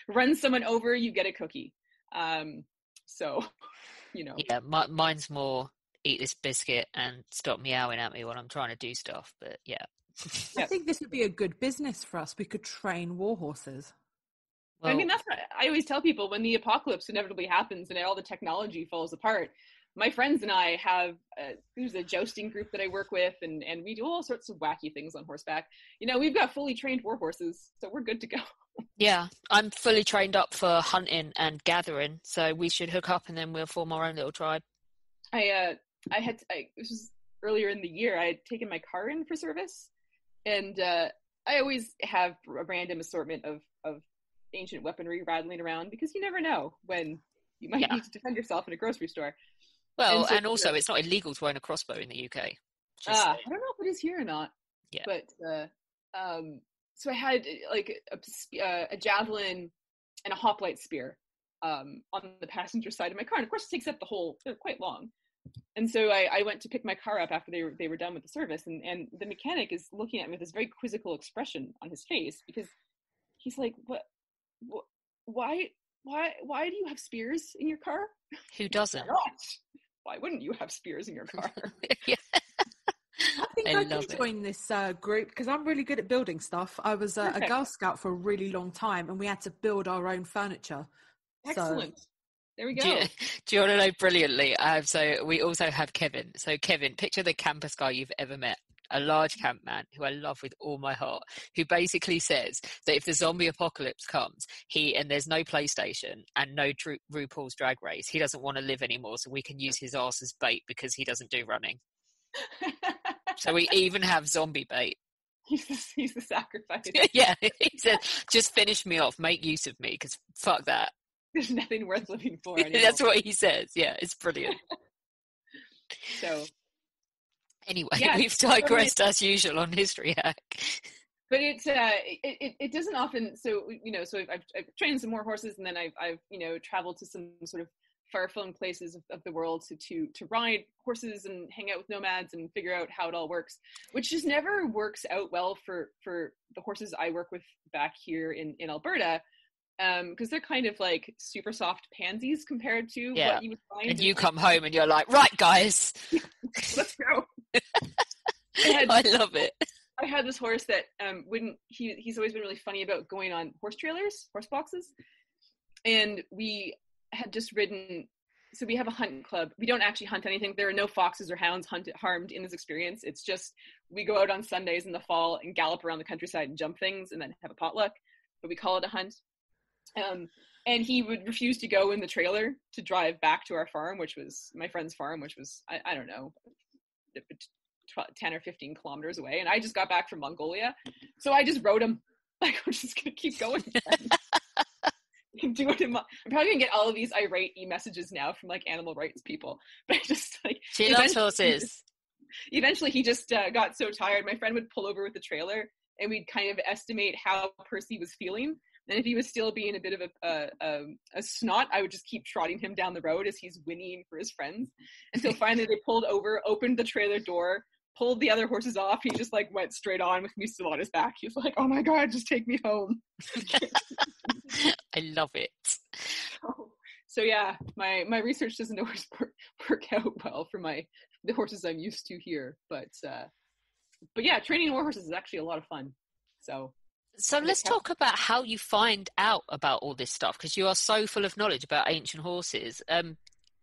Run someone over, you get a cookie. Um, so, you know. Yeah, my, mine's more eat this biscuit and stop meowing at me when I'm trying to do stuff. But yeah. I think this would be a good business for us. We could train war horses. Well, I mean, that's what I always tell people when the apocalypse inevitably happens and all the technology falls apart. My friends and I have a, there's a jousting group that I work with, and and we do all sorts of wacky things on horseback. You know, we've got fully trained war horses, so we're good to go. Yeah, I'm fully trained up for hunting and gathering, so we should hook up and then we'll form our own little tribe. I uh, I had I, this was earlier in the year. I had taken my car in for service, and uh, I always have a random assortment of of ancient weaponry rattling around because you never know when you might yeah. need to defend yourself in a grocery store. Well, and, so, and also, it's not illegal to own a crossbow in the UK. Ah, I don't know if it is here or not. Yeah. But uh, um, so I had like a, uh, a, javelin and a hoplite spear um, on the passenger side of my car, and of course, it takes up the whole. They're quite long. And so I, I, went to pick my car up after they were they were done with the service, and, and the mechanic is looking at me with this very quizzical expression on his face because he's like, "What? why why why do you have spears in your car? Who doesn't? Why wouldn't you have spears in your car? yeah. I think I, I can join this uh, group because I'm really good at building stuff. I was uh, a Girl Scout for a really long time, and we had to build our own furniture. Excellent. So, there we go. Do you, do you, want to know brilliantly? Uh, so we also have Kevin. So Kevin, picture the campus guy you've ever met a large camp man who I love with all my heart, who basically says that if the zombie apocalypse comes, he and there's no PlayStation and no RuPaul's Drag Race, he doesn't want to live anymore, so we can use his ass as bait because he doesn't do running. so we even have zombie bait. He's the, he's the sacrifice. yeah, he said, just finish me off, make use of me, because fuck that. There's nothing worth living for anymore. That's what he says. Yeah, it's brilliant. so Anyway, yeah, we've digressed as usual on History Hack. But it's uh, it, it, it doesn't often. So you know, so I've, I've trained some more horses, and then I've I've you know traveled to some sort of far-flung places of, of, the world to, to to ride horses and hang out with nomads and figure out how it all works, which just never works out well for for the horses I work with back here in in Alberta um because they're kind of like super soft pansies compared to yeah. what you would find and you come home and you're like right guys. Let's go. I, had, I, love it. I had this horse that um wouldn't he he's always been really funny about going on horse trailers horse boxes. And we had just ridden so we have a hunt club. We don't actually hunt anything. There are no foxes or hounds hunted harmed in this experience. It's just we go out on sundays in the fall and gallop around the countryside and jump things and then have a potluck. But we call it a hunt um, and he would refuse to go in the trailer to drive back to our farm, which was my friend's farm, which was, I, I don't know, 10 or 15 kilometers away. And I just got back from Mongolia. So I just rode him, like, I'm just going to keep going. do it in my, I'm probably gonna get all of these irate e messages now from like animal rights people, but I just like she loves horses. Eventually, he just uh, got so tired. My friend would pull over with the trailer, and we'd kind of estimate how Percy was feeling. And if he was still being a bit of a, a, a, a, snot, I would just keep trotting him down the road as he's whinnying for his friends until finally they pulled over, opened the trailer door, pulled the other horses off. He just like went straight on with me still on his back. He was like, "Oh my god, just take me home." I love it. So, so, yeah, my my research doesn't always work, work out well for my the horses I'm used to here, but uh, but yeah, training war horses is actually a lot of fun. So so let's talk about how you find out about all this stuff because you are so full of knowledge about ancient horses. Um,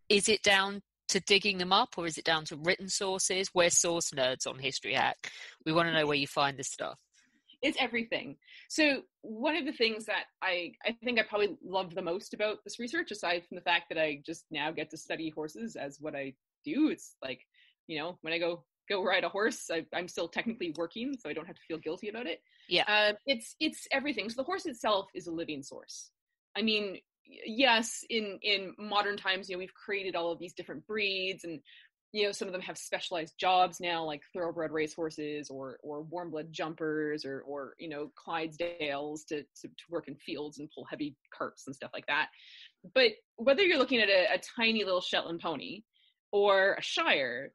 is it down to digging them up or is it down to written sources? We're source nerds on History Hack. We want to know where you find this stuff. It's everything. So one of the things that I, I think I probably loved the most about this research, aside from the fact that I just now get to study horses as what I do, it's like, you know, when I go go ride a horse. I, am still technically working, so I don't have to feel guilty about it. Yeah, uh, it's it's everything. So the horse itself is a living source. I mean, yes, in in modern times, you know, we've created all of these different breeds, and you know some of them have specialized jobs now like thoroughbred racehorses or or warm blood jumpers or or you know clydesdales to, to, to work in fields and pull heavy carts and stuff like that but whether you're looking at a, a tiny little shetland pony or a shire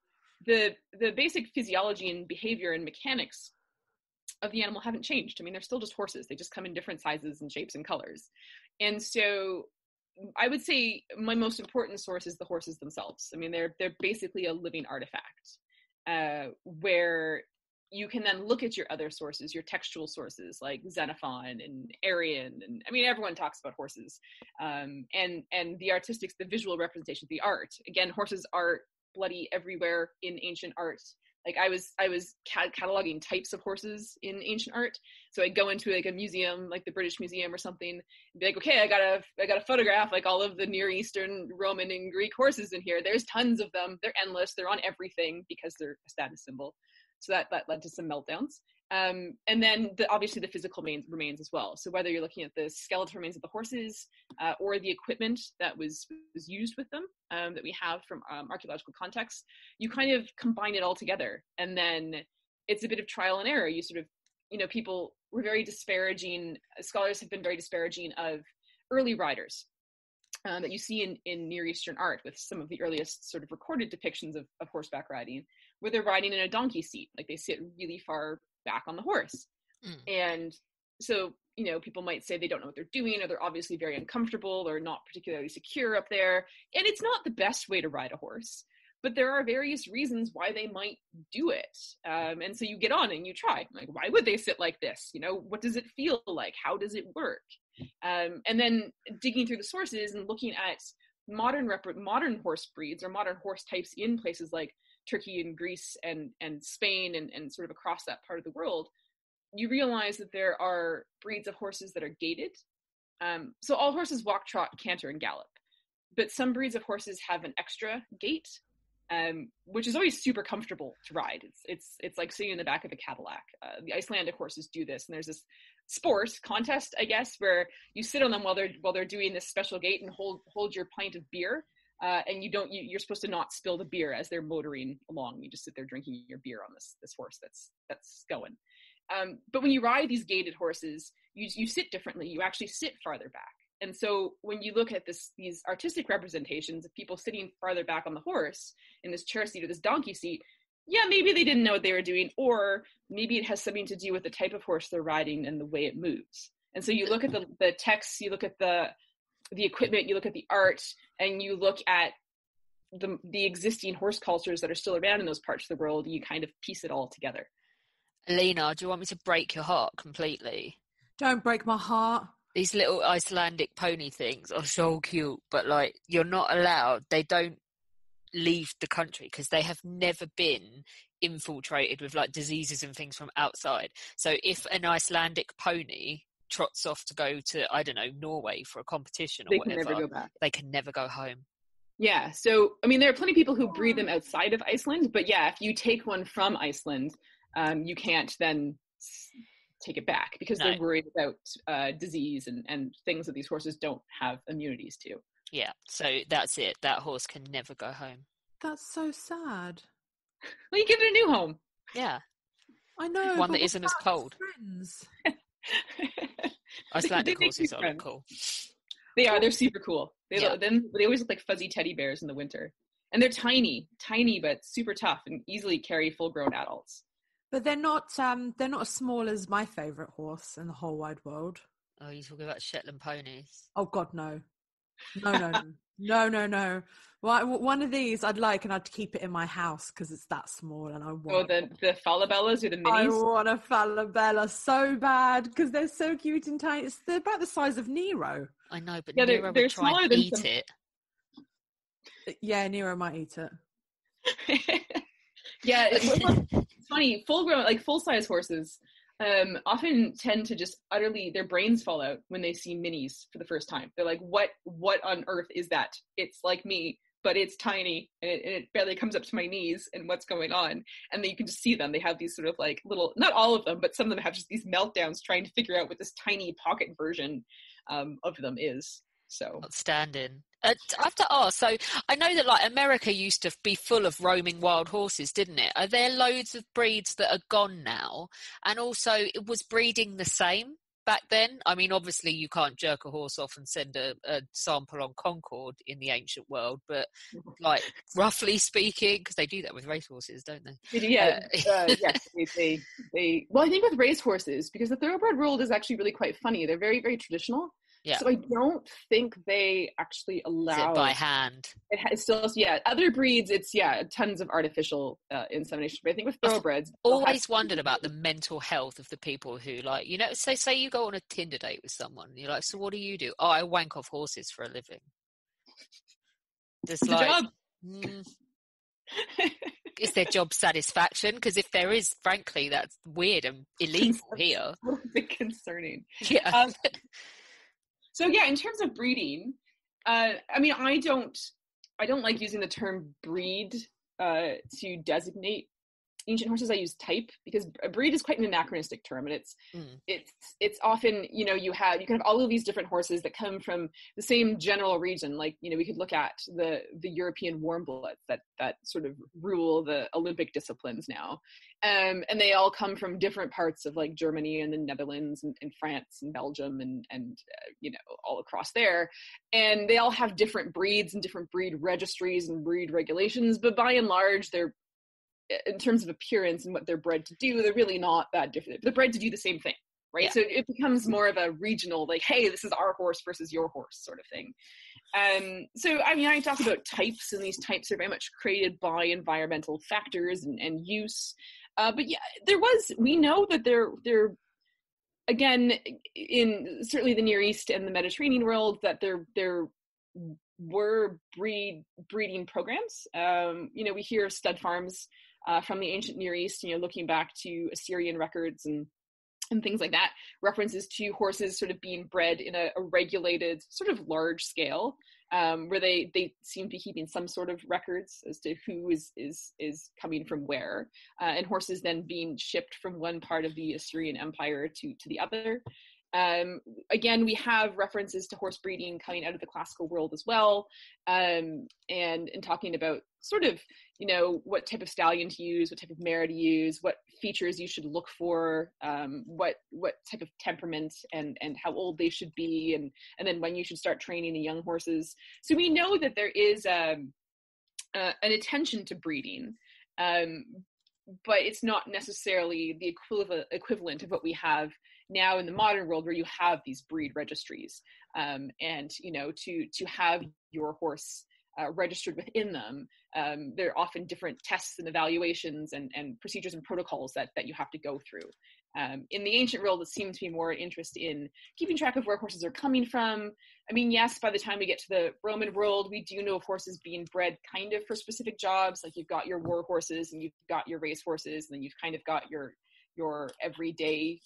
the the basic physiology and behavior and mechanics of the animal haven't changed i mean they're still just horses they just come in different sizes and shapes and colors and so I would say my most important source is the horses themselves. I mean, they're they're basically a living artifact, uh, where you can then look at your other sources, your textual sources like Xenophon and Arrian, and I mean, everyone talks about horses, um, and and the artistics, the visual representation, the art. Again, horses are bloody everywhere in ancient art. Like i was i was cataloging types of horses in ancient art. So i'd go into like a museum like the british museum or something and be like okay i got a i got a photograph like all of the near eastern roman and greek horses in here. There's tons of them. They're endless. They're on everything because they're a status symbol. So that that led to some meltdowns um, and then the, obviously the physical remains, remains as well. So whether you're looking at the skeletal remains of the horses uh, or the equipment that was was used with them um, that we have from um, archaeological contexts, you kind of combine it all together, and then it's a bit of trial and error. You sort of, you know, people were very disparaging. Scholars have been very disparaging of early riders um, that you see in, in Near Eastern art with some of the earliest sort of recorded depictions of, of horseback riding, where they're riding in a donkey seat, like they sit really far back on the horse. Mm. And so, you know, people might say they don't know what they're doing or they're obviously very uncomfortable or not particularly secure up there. And it's not the best way to ride a horse, but there are various reasons why they might do it. Um, and so you get on and you try. Like, why would they sit like this? You know, what does it feel like? How does it work? Um, and then digging through the sources and looking at modern rep- modern horse breeds or modern horse types in places like Turkey and Greece and and Spain and, and sort of across that part of the world, you realize that there are breeds of horses that are gaited. Um, so all horses walk, trot, canter, and gallop, but some breeds of horses have an extra gait, um, which is always super comfortable to ride. It's it's it's like sitting in the back of a Cadillac. Uh, the Icelandic horses do this, and there's this sport contest, I guess, where you sit on them while they're while they're doing this special gait and hold hold your pint of beer uh, and you don't you, you're supposed to not spill the beer as they're motoring along. You just sit there drinking your beer on this this horse that's that's going. Um, but when you ride these gaited horses you you sit differently. You actually sit farther back. And so when you look at this these artistic representations of people sitting farther back on the horse in this chair seat or this donkey seat yeah maybe they didn't know what they were doing or maybe it has something to do with the type of horse they're riding and the way it moves. And so you look at the the text you look at the the equipment, you look at the art, and you look at the the existing horse cultures that are still around in those parts of the world, you kind of piece it all together. Alina, do you want me to break your heart completely? Don't break my heart. These little Icelandic pony things are so cute, but like you're not allowed. They don't leave the country because they have never been infiltrated with like diseases and things from outside. So if an Icelandic pony trots off to go to I don't know Norway for a competition or they whatever, can never go back. They can never go home. Yeah, so I mean, there are plenty of people who breed them outside of Iceland, but yeah, if you take one from Iceland, um, you can't then take it back because no. they're worried about uh, disease and, and things that these horses don't have immunities to. Yeah, so that's it. That horse can never go home. That's so sad. Well, you give it a new home. Yeah, I know one that isn't as cold. Friends. Icelandic horses are cool. They are. They're super cool. They yeah. then they always look like fuzzy teddy bears in the winter, and they're tiny, tiny but super tough and easily carry full-grown adults. But they're not. Um, they're not as small as my favorite horse in the whole wide world. Oh, you're talking about Shetland ponies? Oh God, no, no, no, no, no, no. Well, one of these I'd like, and I'd keep it in my house because it's that small, and I oh, want. Oh, the the falabellas or the minis. I want a falabella so bad because they're so cute and tiny. It's, they're about the size of Nero. I know, but yeah, Nero they're, they're would try and eat some... it. Uh, yeah, Nero might eat it. yeah, it's, it's funny. Full grown, like full size horses, um, often tend to just utterly their brains fall out when they see minis for the first time. They're like, "What? What on earth is that?" It's like me but it's tiny and it, and it, barely comes up to my knees and what's going on and then you can just see them they have these sort of like little not all of them but some of them have just these meltdowns trying to figure out what this tiny pocket version um, of them is So outstanding. Uh, I have to ask. So I know that like America used to be full of roaming wild horses, didn't it? Are there loads of breeds that are gone now? And also, it was breeding the same back then? I mean, obviously, you can't jerk a horse off and send a, a sample on Concorde in the ancient world, but like roughly speaking, because they do that with racehorses, don't they? Yeah, uh, uh, yes, they, they, they. Well, I think with racehorses, because the thoroughbred world is actually really quite funny. They're very, very traditional. Yeah. So I don't think they actually allow by hand. It it's still yeah. Other breeds, it's yeah, tons of artificial uh, insemination. But I think with thoroughbreds, I've always wondered about the mental health of the people who like you know. Say say you go on a Tinder date with someone. You're like, so what do you do? Oh, I wank off horses for a living. Like. Job. Mm, is there job satisfaction? Because if there is, frankly, that's weird and illegal here. A bit concerning. Yeah. Um, so yeah, in terms of breeding, uh, I mean, I don't, I don't like using the term breed uh, to designate ancient horses i use type because a breed is quite an anachronistic term and it's mm. it's it's often you know you have you can have all of these different horses that come from the same general region. Like you know we could look at the the european warm bloods that that sort of rule the olympic disciplines now. Um, and they all come from different parts of like germany and the netherlands and, and france and belgium and and uh, you know all across there. And they all have different breeds and different breed registries and breed regulations but by and large they're in terms of appearance and what they're bred to do, they're really not that different. They're bred to do the same thing, right? Yeah. So it becomes more of a regional, like, hey, this is our horse versus your horse sort of thing. Um, so I mean, I talk about types, and these types are very much created by environmental factors and, and use. Uh, but yeah, there was. We know that there there again in certainly the Near East and the Mediterranean world that there there were breed breeding programs. Um, you know, we hear stud farms uh, from the ancient Near East, you know, looking back to Assyrian records and and things like that, references to horses sort of being bred in a, a regulated, sort of large scale, um, where they they seem to be keeping some sort of records as to who is is is coming from where, uh, and horses then being shipped from one part of the Assyrian Empire to to the other. Um, again, we have references to horse breeding coming out of the classical world as well, um, and and talking about sort of you know what type of stallion to use, what type of mare to use, what features you should look for, um, what what type of temperament and and how old they should be, and and then when you should start training the young horses. So we know that there is um, uh, an attention to breeding. Um, but it's not necessarily the equivalent equivalent of what we have now in the modern world where you have these breed registries um, and you know to to have your horse uh, registered within them um, there are often different tests and evaluations and, and procedures and protocols that, that you have to go through um, in the ancient world, it seemed to be more interest in keeping track of where horses are coming from. I mean, yes, by the time we get to the Roman world, we do know of horses being bred kind of for specific jobs. Like you've got your war horses and you've got your race horses, and then you've kind of got your your everyday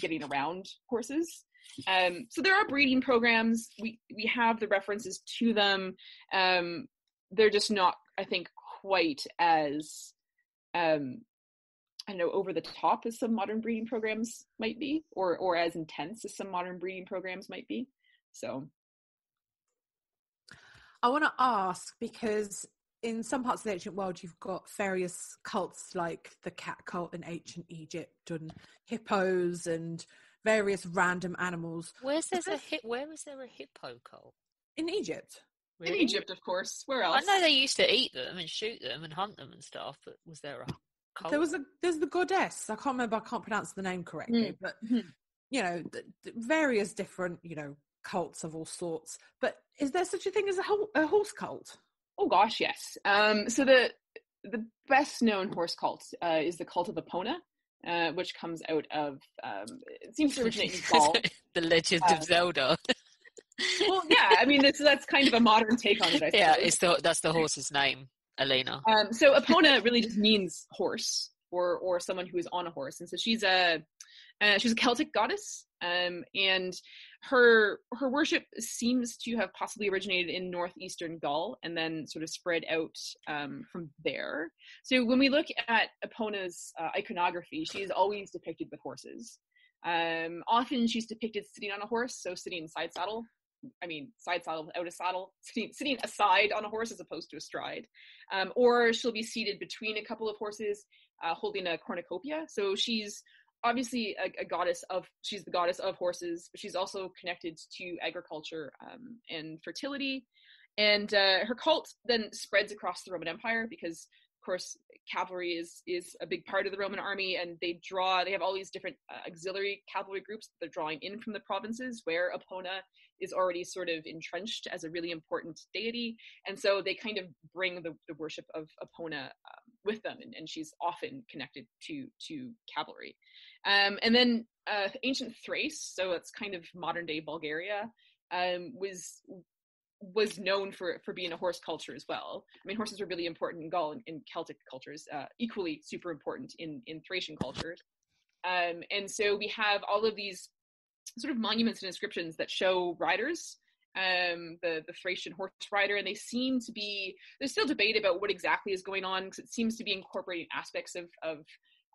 getting around horses. Um, so there are breeding programs. We we have the references to them. Um, they're just not, I think, quite as um, I know over the top as some modern breeding programs might be, or or as intense as some modern breeding programs might be. So, I want to ask because in some parts of the ancient world, you've got various cults like the cat cult in ancient Egypt and hippos and various random animals. Where's there a hip? Where is there a hippo cult? In Egypt. Really? In Egypt, of course. Where else? I know they used to eat them and shoot them and hunt them and stuff, but was there a cult? There was a there's the goddess. I can't remember. I can't pronounce the name correctly, mm. but mm-hmm. you know, the, the various different you know cults of all sorts. But is there such a thing as a, ho- a horse cult? Oh gosh, yes. Um, so the the best known horse cult uh, is the cult of Epona, uh, which comes out of um, it seems to originate in Gaul. the Legend uh, of Zelda. well, yeah, I mean that's that's kind of a modern take on it. I yeah, it's the that's the horse's name, Elena. Um, so Epona really just means horse or or someone who is on a horse, and so she's a uh, she's a Celtic goddess, um, and her her worship seems to have possibly originated in northeastern Gaul and then sort of spread out um, from there. So when we look at Epona's uh, iconography, she is always depicted with horses. Um, often she's depicted sitting on a horse, so sitting in side saddle. I mean, side saddle without a saddle, sitting, sitting aside on a horse as opposed to astride. Um, or she'll be seated between a couple of horses, uh, holding a cornucopia. So she's obviously a, a, goddess of she's the goddess of horses but she's also connected to agriculture um, and fertility. And uh, her cult then spreads across the roman empire because of course cavalry is is a big part of the roman army and they draw they have all these different uh, auxiliary cavalry groups that they're drawing in from the provinces where epona is already sort of entrenched as a really important deity. And so they kind of bring the, the worship of epona um, with them and, and, she's often connected to to cavalry um, and then uh, ancient thrace so it's kind of modern day bulgaria um, was was known for for being a horse culture as well. I mean, horses were really important in Gaul and in Celtic cultures, uh, equally super important in in Thracian cultures. Um, and so we have all of these sort of monuments and inscriptions that show riders, um, the the Thracian horse rider, and they seem to be. There's still debate about what exactly is going on because it seems to be incorporating aspects of of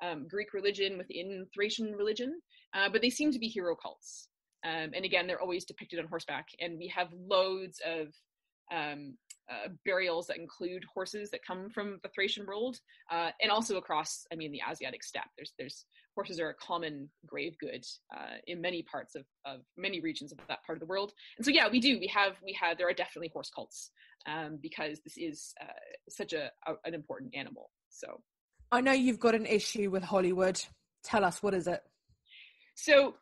um, Greek religion within Thracian religion, uh, but they seem to be hero cults. Um, and again, they're always depicted on horseback. And we have loads of um, uh, burials that include horses that come from the Thracian world, uh, and also across, I mean, the Asiatic steppe. There's there's horses are a common grave good uh, in many parts of, of many regions of that part of the world. And so, yeah, we do. We have we have there are definitely horse cults um, because this is uh, such a, a an important animal. So, I know you've got an issue with Hollywood. Tell us what is it. So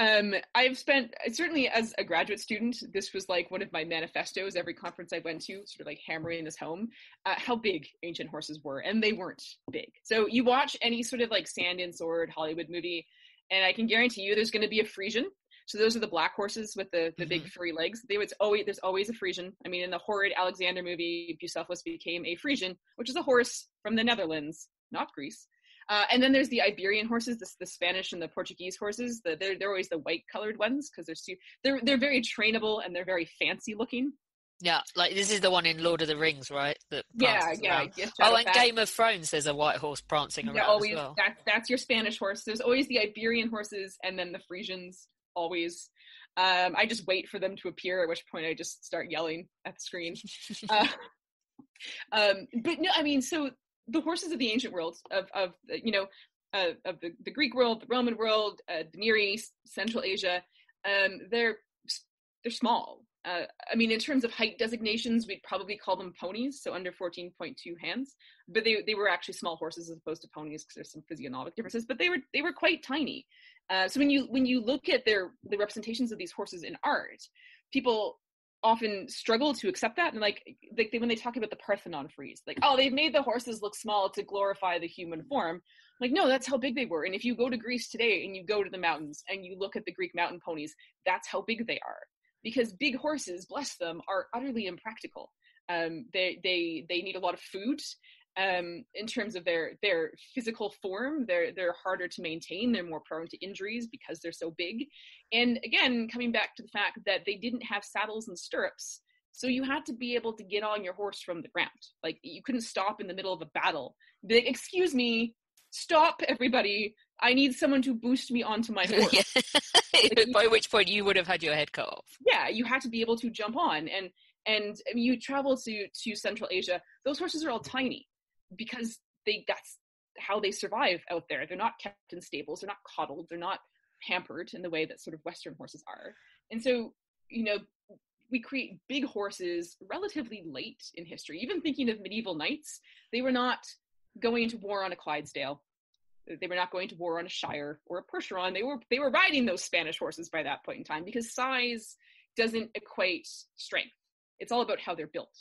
um, I've spent certainly as a graduate student, this was like one of my manifestos. Every conference I went to, sort of like hammering this home, uh, how big ancient horses were, and they weren't big. So you watch any sort of like sand and sword Hollywood movie, and I can guarantee you there's going to be a Frisian. So those are the black horses with the the mm-hmm. big furry legs. They would always there's always a Frisian. I mean, in the horrid Alexander movie, Bucephalus became a Frisian, which is a horse from the Netherlands, not Greece. Uh, and then there's the Iberian horses, the, the Spanish and the Portuguese horses. The, they're they're always the white colored ones because they're su- they're they're very trainable and they're very fancy looking. Yeah, like this is the one in Lord of the Rings, right? That yeah, yeah. oh, and Game of Thrones, there's a white horse prancing around yeah, always, as well. That's that's your Spanish horse. There's always the Iberian horses, and then the Frisians. Always. Um, I just wait for them to appear, at which point I just start yelling at the screen. uh, um, but no, I mean, so the horses of the ancient world of of you know uh, of the, the Greek world, the Roman world, uh, the Near East, Central Asia, um, they're they're small. Uh, I mean, in terms of height designations, we'd probably call them ponies, so under 14.2 hands. But they they were actually small horses as opposed to ponies because there's some physiognomic differences. But they were they were quite tiny. Uh, so when you when you look at their the representations of these horses in art, people often struggle to accept that and like like they, when they talk about the parthenon frieze like oh they've made the horses look small to glorify the human form like no that's how big they were and if you go to greece today and you go to the mountains and you look at the greek mountain ponies that's how big they are because big horses bless them are utterly impractical um, they they they need a lot of food um, in terms of their their physical form. They're they're harder to maintain. They're more prone to injuries because they're so big. And again, coming back to the fact that they didn't have saddles and stirrups, so you had to be able to get on your horse from the ground. Like you couldn't stop in the middle of a battle. Be like, excuse me, stop everybody. I need someone to boost me onto my horse. like, By which point you would have had your head cut off. Yeah, you had to be able to jump on and and you travel to to Central Asia. Those horses are all tiny because they that's how they survive out there. They're not kept in stables, they're not coddled, they're not pampered in the way that sort of Western horses are. And so, you know, we create big horses relatively late in history. Even thinking of medieval knights, they were not going to war on a Clydesdale. They were not going to war on a Shire or a Percheron. They were they were riding those Spanish horses by that point in time because size doesn't equate strength. It's all about how they're built.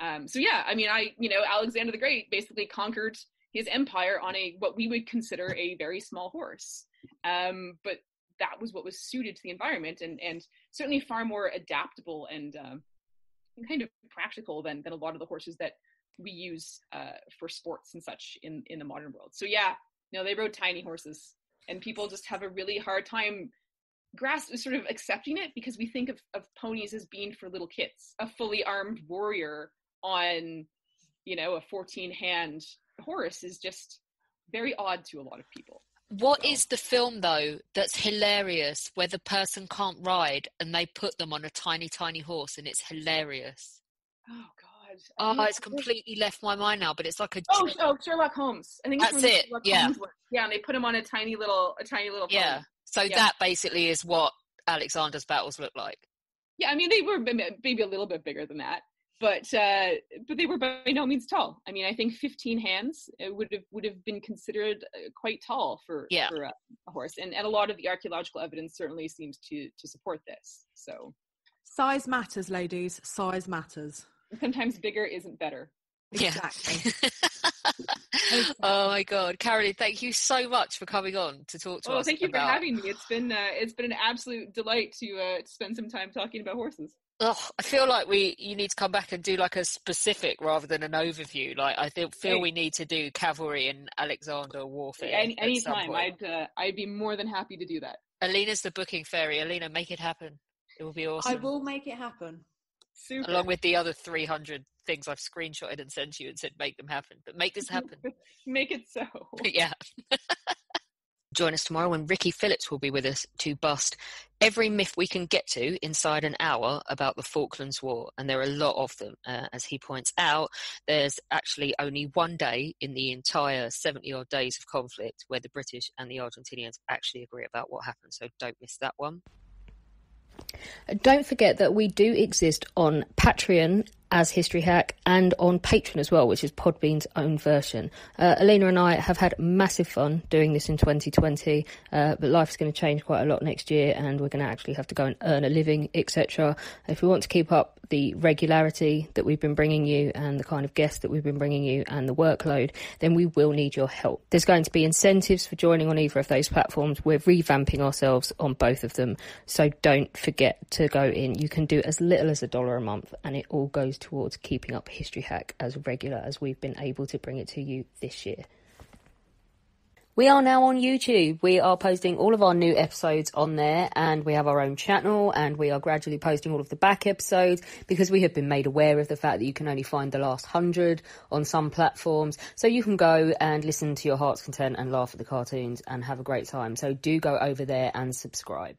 Um, so yeah, I mean, I you know Alexander the Great basically conquered his empire on a what we would consider a very small horse, um, but that was what was suited to the environment and and certainly far more adaptable and um, kind of practical than than a lot of the horses that we use uh, for sports and such in in the modern world. So yeah, no, they rode tiny horses, and people just have a really hard time grasp sort of accepting it because we think of, of ponies as being for little kids. A fully armed warrior on you know a 14 hand horse is just very odd to a lot of people What so. is the film though that's hilarious where the person can't ride and they put them on a tiny, tiny horse and it's hilarious? Oh God. Oh, it's completely left my mind now, but it's like a. Oh, oh Sherlock Holmes. I think that's it. yeah, yeah, and they put him on a tiny little, a tiny little. Yeah, so yeah. that basically is what Alexander's battles look like. Yeah, I mean they were maybe a little bit bigger than that, but uh, but they were by no means tall. I mean, I think 15 hands would have would have been considered uh, quite tall for yeah. for a, a, horse, and and a lot of the archaeological evidence certainly seems to to support this. So, size matters, ladies. Size matters. Sometimes bigger isn't better. Exactly. Yeah. oh my god, Carolyn, thank you so much for coming on to talk to oh, us. Well, thank you about... for having me. It's been uh, it's been an absolute delight to uh, spend some time talking about horses oh, I feel like we you need to come back and do like a specific rather than an overview. Like I feel feel we need to do cavalry and Alexander warfare. Any anytime, I'd uh, I'd be more than happy to do that. Alina's the booking fairy. Alina, make it happen. It will be awesome. I will make it happen. Super. Along with the other 300 things I've screenshotted and sent you and said, make them happen. But make this happen. make it so. yeah. Join us tomorrow when Ricky Phillips will be with us to bust every myth we can get to inside an hour about the Falklands War. And there are a lot of them. Uh, as he points out, there's actually only one day in the entire 70 odd days of conflict where the British and the Argentinians actually agree about what happened. So don't miss that one. Don't forget that we do exist on Patreon as History Hack and on Patron as well, which is Podbean's own version. Uh, Alina and I have had massive fun doing this in 2020, uh, but life's going to change quite a lot next year and we're going to actually have to go and earn a living, etc. If we want to keep up the regularity that we've been bringing you and the kind of guests that we've been bringing you and the workload, then we will need your help. There's going to be incentives for joining on either of those platforms. We're revamping ourselves on both of them. So don't forget to go in. You can do as little as a dollar a month and it all goes towards keeping up History Hack as regular as we've been able to bring it to you this year. We are now on YouTube. We are posting all of our new episodes on there and we have our own channel and we are gradually posting all of the back episodes because we have been made aware of the fact that you can only find the last hundred on some platforms. So you can go and listen to your heart's content and laugh at the cartoons and have a great time. So do go over there and subscribe.